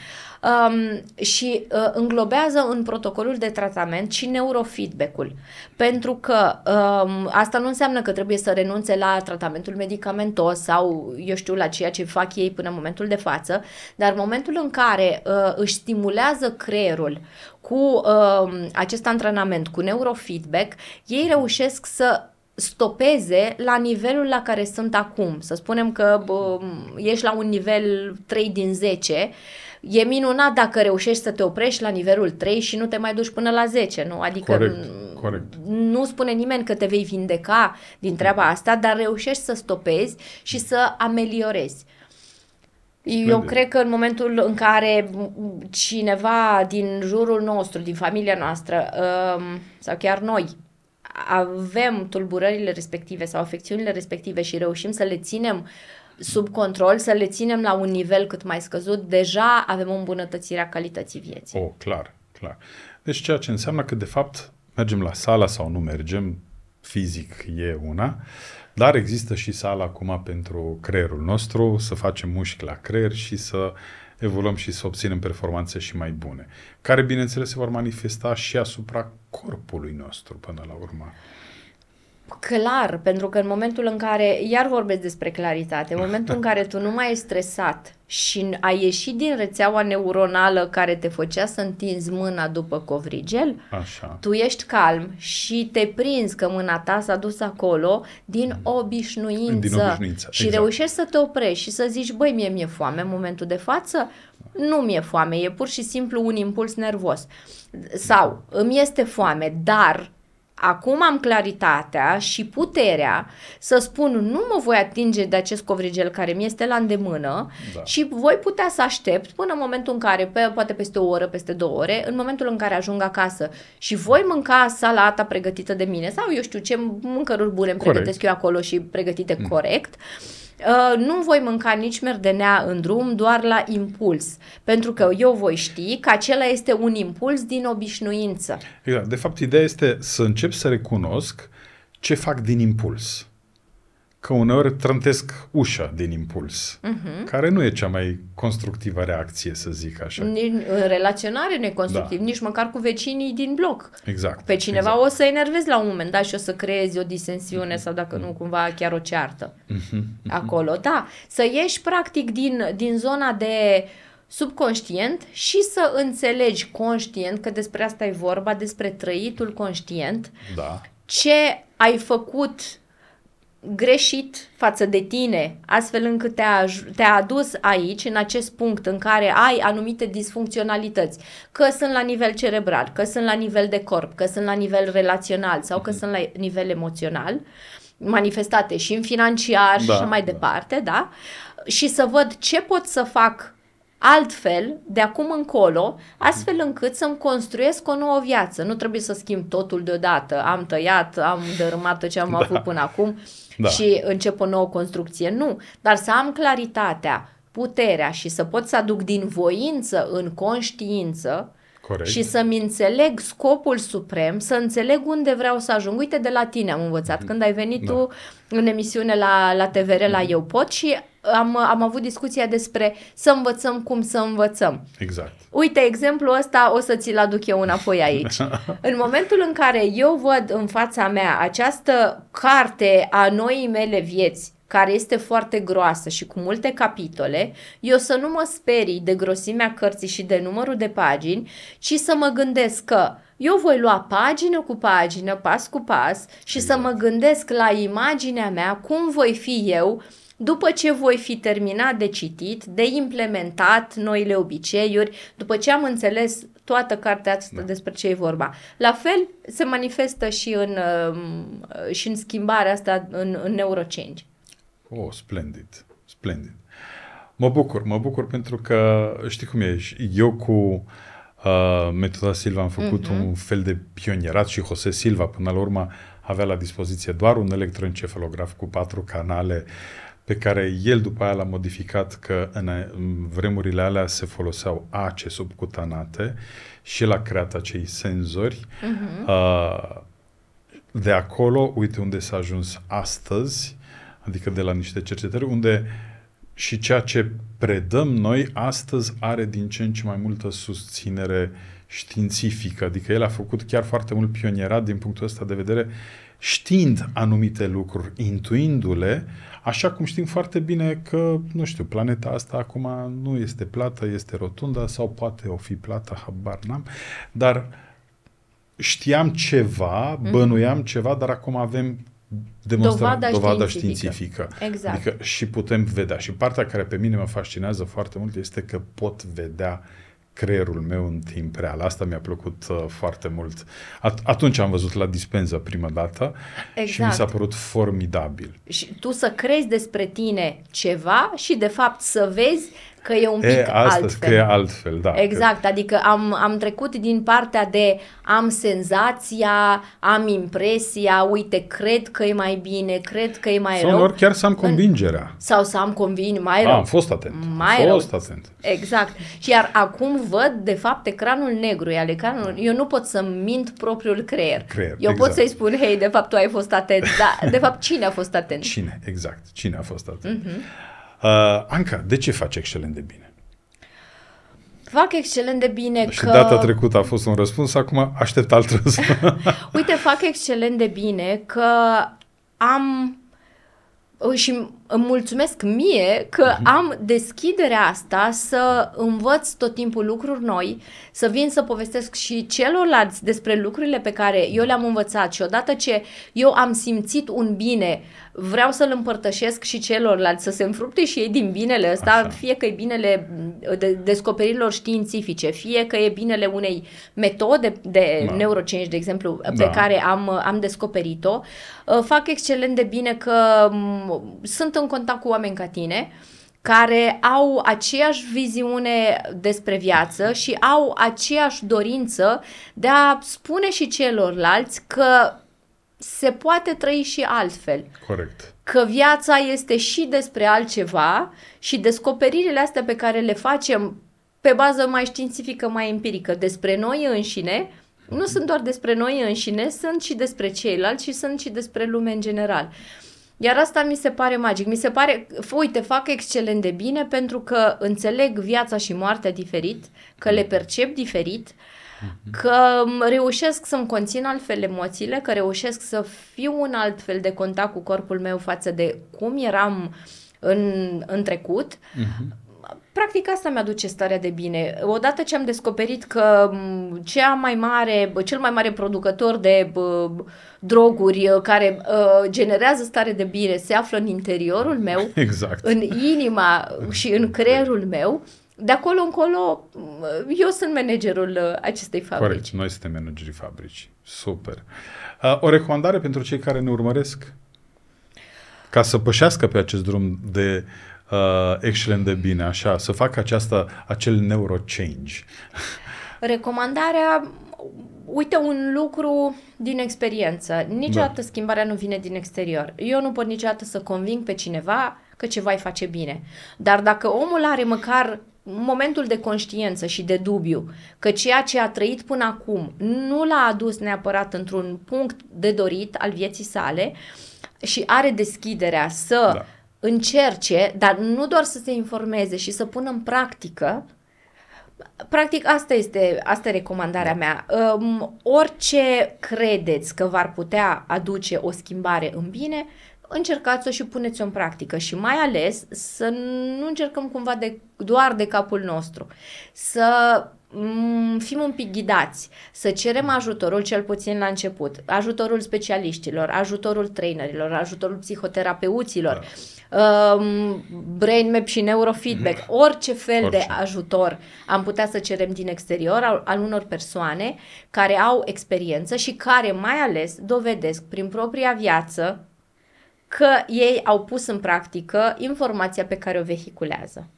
um, și uh, înglobează în protocolul de tratament și neurofeedback-ul. Pentru că um, asta nu înseamnă că trebuie să renunțe la tratamentul medicamentos sau, eu știu, la ceea ce fac ei până în momentul de față, dar în momentul în care uh, își stimulează creierul cu uh, acest antrenament, cu neurofeedback, ei reușesc să stopeze la nivelul la care sunt acum. Să spunem că bă, ești la un nivel 3 din 10, e minunat dacă reușești să te oprești la nivelul 3 și nu te mai duci până la 10, nu? Adică corect, corect. nu spune nimeni că te vei vindeca din treaba asta, dar reușești să stopezi și să ameliorezi. Eu cred că în momentul în care cineva din jurul nostru, din familia noastră, um, sau chiar noi, avem tulburările respective sau afecțiunile respective și reușim să le ținem sub control, să le ținem la un nivel cât mai scăzut, deja avem o îmbunătățire a calității vieții. Oh, clar, clar. Deci ceea ce înseamnă că, de fapt, mergem la sala sau nu mergem, fizic e una, dar există și sala acum pentru creierul nostru, să facem mușchi la creier și să evoluăm și să obținem performanțe și mai bune, care, bineînțeles, se vor manifesta și asupra corpului nostru până la urmă. Clar, pentru că în momentul în care, iar vorbesc despre claritate, în momentul în care tu nu mai ești stresat și ai ieșit din rețeaua neuronală care te făcea să întinzi mâna după covrigel, Așa. tu ești calm și te prinzi că mâna ta s-a dus acolo din obișnuință, din obișnuință și exact. reușești să te oprești și să zici, băi, mie mi-e foame în momentul de față, nu mi-e foame, e pur și simplu un impuls nervos. Sau îmi este foame, dar acum am claritatea și puterea să spun nu mă voi atinge de acest covrigel care mi este la îndemână da. și voi putea să aștept până în momentul în care, pe, poate peste o oră, peste două ore, în momentul în care ajung acasă și voi mânca salata pregătită de mine sau eu știu ce mâncăruri bune îmi pregătesc eu acolo și pregătite mm. corect, uh, Uh, nu voi mânca nici merdenea în drum doar la impuls, pentru că eu voi ști că acela este un impuls din obișnuință. Exact. De fapt, ideea este să încep să recunosc ce fac din impuls că uneori trântesc ușa din impuls, uh-huh. care nu e cea mai constructivă reacție, să zic așa. Nici, în relaționare nu e constructiv, da. nici măcar cu vecinii din bloc. Exact. Pe cineva exact. o să enervezi la un moment dat și o să creezi o disensiune uh-huh. sau dacă nu cumva chiar o ceartă uh-huh. Uh-huh. acolo. Da, să ieși practic din, din zona de subconștient și să înțelegi conștient, că despre asta e vorba, despre trăitul conștient, da. ce ai făcut greșit față de tine, astfel încât te-a, te-a adus aici, în acest punct în care ai anumite disfuncționalități, că sunt la nivel cerebral, că sunt la nivel de corp, că sunt la nivel relațional sau că mhm. sunt la nivel emoțional, manifestate și în financiar da, și mai da. departe, da? Și să văd ce pot să fac altfel de acum încolo, astfel încât să-mi construiesc o nouă viață. Nu trebuie să schimb totul deodată. Am tăiat, am dărâmat tot ce am da. avut până acum da. și încep o nouă construcție. Nu, dar să am claritatea, puterea și să pot să aduc din voință în conștiință Corect. și să-mi înțeleg scopul suprem, să înțeleg unde vreau să ajung. Uite, de la tine am învățat. Mm. Când ai venit da. tu în emisiune la, la TVR, la mm. Eu Pot și am, am avut discuția despre să învățăm cum să învățăm. Exact. Uite, exemplul ăsta o să ți-l aduc eu înapoi aici. în momentul în care eu văd în fața mea această carte a noii mele vieți, care este foarte groasă și cu multe capitole, eu să nu mă sperii de grosimea cărții și de numărul de pagini, ci să mă gândesc că eu voi lua pagină cu pagină, pas cu pas și exact. să mă gândesc la imaginea mea, cum voi fi eu după ce voi fi terminat de citit, de implementat noile obiceiuri, după ce am înțeles toată cartea asta da. despre ce e vorba. La fel se manifestă și în, uh, și în schimbarea asta în, în neurochange. Oh, splendid, splendid. Mă bucur, mă bucur pentru că știi cum e, eu cu uh, metoda Silva am făcut uh-huh. un fel de pionierat și Jose Silva până la urmă avea la dispoziție doar un electroencefalograf cu patru canale pe care el după aia l-a modificat că în, în vremurile alea se foloseau ace subcutanate și el a creat acei senzori. Uh-huh. Uh, de acolo, uite unde s-a ajuns astăzi, adică de la niște cercetări, unde și ceea ce predăm noi astăzi are din ce în ce mai multă susținere științifică, adică el a făcut chiar foarte mult pionierat din punctul ăsta de vedere, știind anumite lucruri, intuindu-le, așa cum știm foarte bine că, nu știu, planeta asta acum nu este plată, este rotundă sau poate o fi plată, habar n-am, dar știam ceva, mhm. bănuiam ceva, dar acum avem demonstrăm dovada, dovada științifică. științifică. Exact. Adică și putem vedea. Și partea care pe mine mă fascinează foarte mult este că pot vedea creierul meu în timp real. Asta mi-a plăcut uh, foarte mult. At- atunci am văzut la dispensă prima dată exact. și mi s-a părut formidabil. Și tu să crezi despre tine ceva și de fapt să vezi că e un pic e, astăzi, altfel. că e altfel, da. Exact, că... adică am, am trecut din partea de am senzația, am impresia, uite, cred că e mai bine, cred că e mai sau rău. Sau chiar să am convingerea. Sau să am convin mai rău. A, am fost atent. Mai am fost rău. atent. Exact. Și iar acum văd, de fapt, ecranul negru, iar ecranul, eu nu pot să mint propriul creier. creier eu exact. pot să-i spun, hei, de fapt, tu ai fost atent, dar de fapt, cine a fost atent? Cine, exact, cine a fost atent. Uh-huh. Uh, Anca, de ce faci excelent de bine? Fac excelent de bine și că... data trecută a fost un răspuns, acum aștept alt răspuns. Uite, fac excelent de bine că am și îmi mulțumesc mie că uh-huh. am deschiderea asta să învăț tot timpul lucruri noi, să vin să povestesc și celorlalți despre lucrurile pe care eu le-am învățat și odată ce eu am simțit un bine, vreau să-l împărtășesc și celorlalți, să se înfrupte și ei din binele ăsta, Așa. fie că e binele de descoperirilor științifice, fie că e binele unei metode de da. neurochange, de exemplu, pe da. care am, am descoperit-o. Uh, fac excelent de bine că sunt în contact cu oameni ca tine, care au aceeași viziune despre viață și au aceeași dorință de a spune și celorlalți că se poate trăi și altfel. Corect. Că viața este și despre altceva și descoperirile astea pe care le facem pe bază mai științifică, mai empirică, despre noi înșine, nu sunt doar despre noi înșine, sunt și despre ceilalți și sunt și despre lume în general. Iar asta mi se pare magic. Mi se pare, uite, fac excelent de bine pentru că înțeleg viața și moartea diferit, că le percep diferit, că reușesc să-mi conțin altfel emoțiile, că reușesc să fiu un alt fel de contact cu corpul meu față de cum eram în, în trecut. Uh-huh practic asta mi-aduce starea de bine. Odată ce am descoperit că cea mai mare, cel mai mare producător de bă, droguri uh, care uh, generează stare de bine se află în interiorul meu, exact. în inima și în creierul meu, de acolo încolo, eu sunt managerul uh, acestei fabrici. Corect, noi suntem managerii fabrici. Super. Uh, o recomandare pentru cei care ne urmăresc? Ca să pășească pe acest drum de uh, excelent de bine, așa, să facă această, acel neurochange. Recomandarea, uite un lucru din experiență. Niciodată da. schimbarea nu vine din exterior. Eu nu pot niciodată să conving pe cineva că ceva îi face bine. Dar dacă omul are măcar momentul de conștiință și de dubiu că ceea ce a trăit până acum nu l-a adus neapărat într-un punct de dorit al vieții sale și are deschiderea să da încerce, dar nu doar să se informeze și să pună în practică, practic asta este, asta e recomandarea da. mea. Um, orice credeți că v-ar putea aduce o schimbare în bine, încercați-o și puneți-o în practică și mai ales să nu încercăm cumva de, doar de capul nostru, să mm, fim un pic ghidați, să cerem ajutorul cel puțin la început, ajutorul specialiștilor, ajutorul trainerilor, ajutorul psihoterapeuților, da. um, brain map și neurofeedback, mm. orice fel orice. de ajutor am putea să cerem din exterior al, al unor persoane care au experiență și care mai ales dovedesc prin propria viață că ei au pus în practică informația pe care o vehiculează.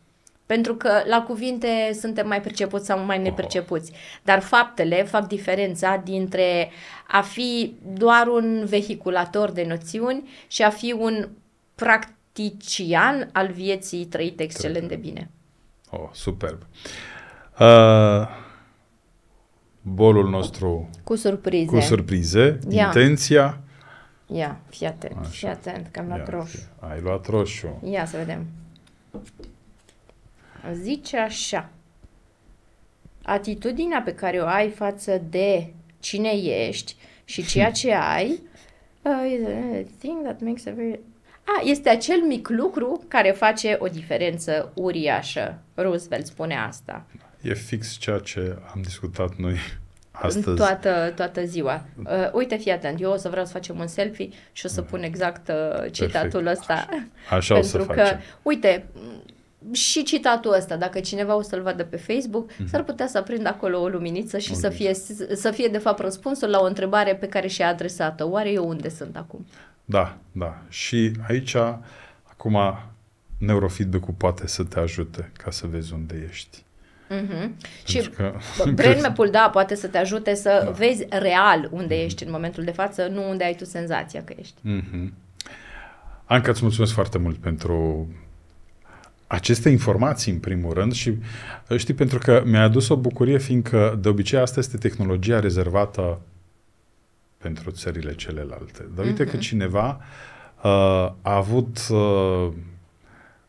Pentru că la cuvinte suntem mai percepuți sau mai nepercepuți. Dar faptele fac diferența dintre a fi doar un vehiculator de noțiuni și a fi un practician al vieții trăite excelent de bine. Oh, superb. Uh, bolul nostru cu surprize. Cu surprize. Ia. Intenția. Ia, fii atent, Așa. fii atent, că am luat Ia, roșu. Ai luat roșu. Ia să vedem zice așa. Atitudinea pe care o ai față de cine ești și ceea ce ai uh, thing that makes a very... A, este acel mic lucru care face o diferență uriașă. Roosevelt spune asta. E fix ceea ce am discutat noi astăzi. Toată, toată ziua. Uh, uite, fii atent, eu o să vreau să facem un selfie și o să pun exact uh, citatul Perfect. ăsta. Așa Pentru o să că, facem. uite, și citatul ăsta, dacă cineva o să-l vadă pe Facebook, mm-hmm. s-ar putea să aprindă acolo o luminiță și să fie, să fie, de fapt, răspunsul la o întrebare pe care și-a adresat-o. Oare eu unde sunt acum? Da, da. Și aici, acum, neurofeedback-ul poate să te ajute ca să vezi unde ești. Mm-hmm. Și că... brain map da, poate să te ajute să da. vezi real unde mm-hmm. ești în momentul de față, nu unde ai tu senzația că ești. Mm-hmm. Anca, îți mulțumesc foarte mult pentru aceste informații, în primul rând, și știi, pentru că mi-a adus o bucurie, fiindcă de obicei asta este tehnologia rezervată pentru țările celelalte. Dar uite uh-huh. că mhm. cineva uh, a avut uh,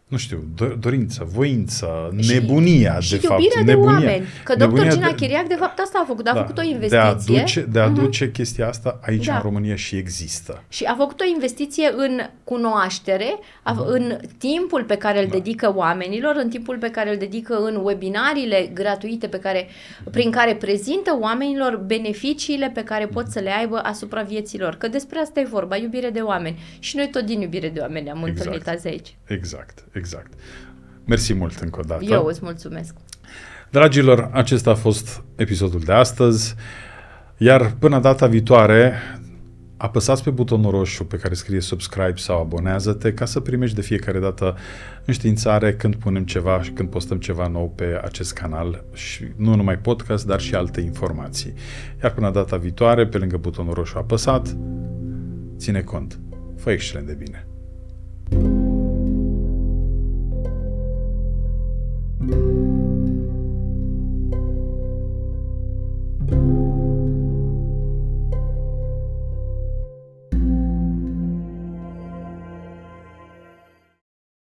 nu știu, dorință, voință, și, nebunia, și de fapt. Și de nebunia, oameni. Că doctor Gina de, Chiriac, de fapt, asta a făcut. A da, făcut o investiție. De a aduce, de a mhm. aduce uh-huh. chestia asta aici, da. în România, și există. Și a făcut o investiție în cunoaștere, a, uh-huh. în timpul pe care îl da. dedică oamenilor, în timpul pe care îl dedică în webinariile gratuite pe care, prin care prezintă oamenilor beneficiile pe care pot să le aibă asupra vieților. Că despre asta e vorba, iubire de oameni. Și noi tot din iubire de oameni am exact. întâlnit azi aici. Exact. Exact. Mersi mult încă o dată. Eu îți mulțumesc. Dragilor, acesta a fost episodul de astăzi. Iar până data viitoare, apăsați pe butonul roșu pe care scrie subscribe sau abonează-te ca să primești de fiecare dată înștiințare când punem ceva și când postăm ceva nou pe acest canal și nu numai podcast, dar și alte informații. Iar până data viitoare, pe lângă butonul roșu apăsat, ține cont. Fă excelent de bine! thank you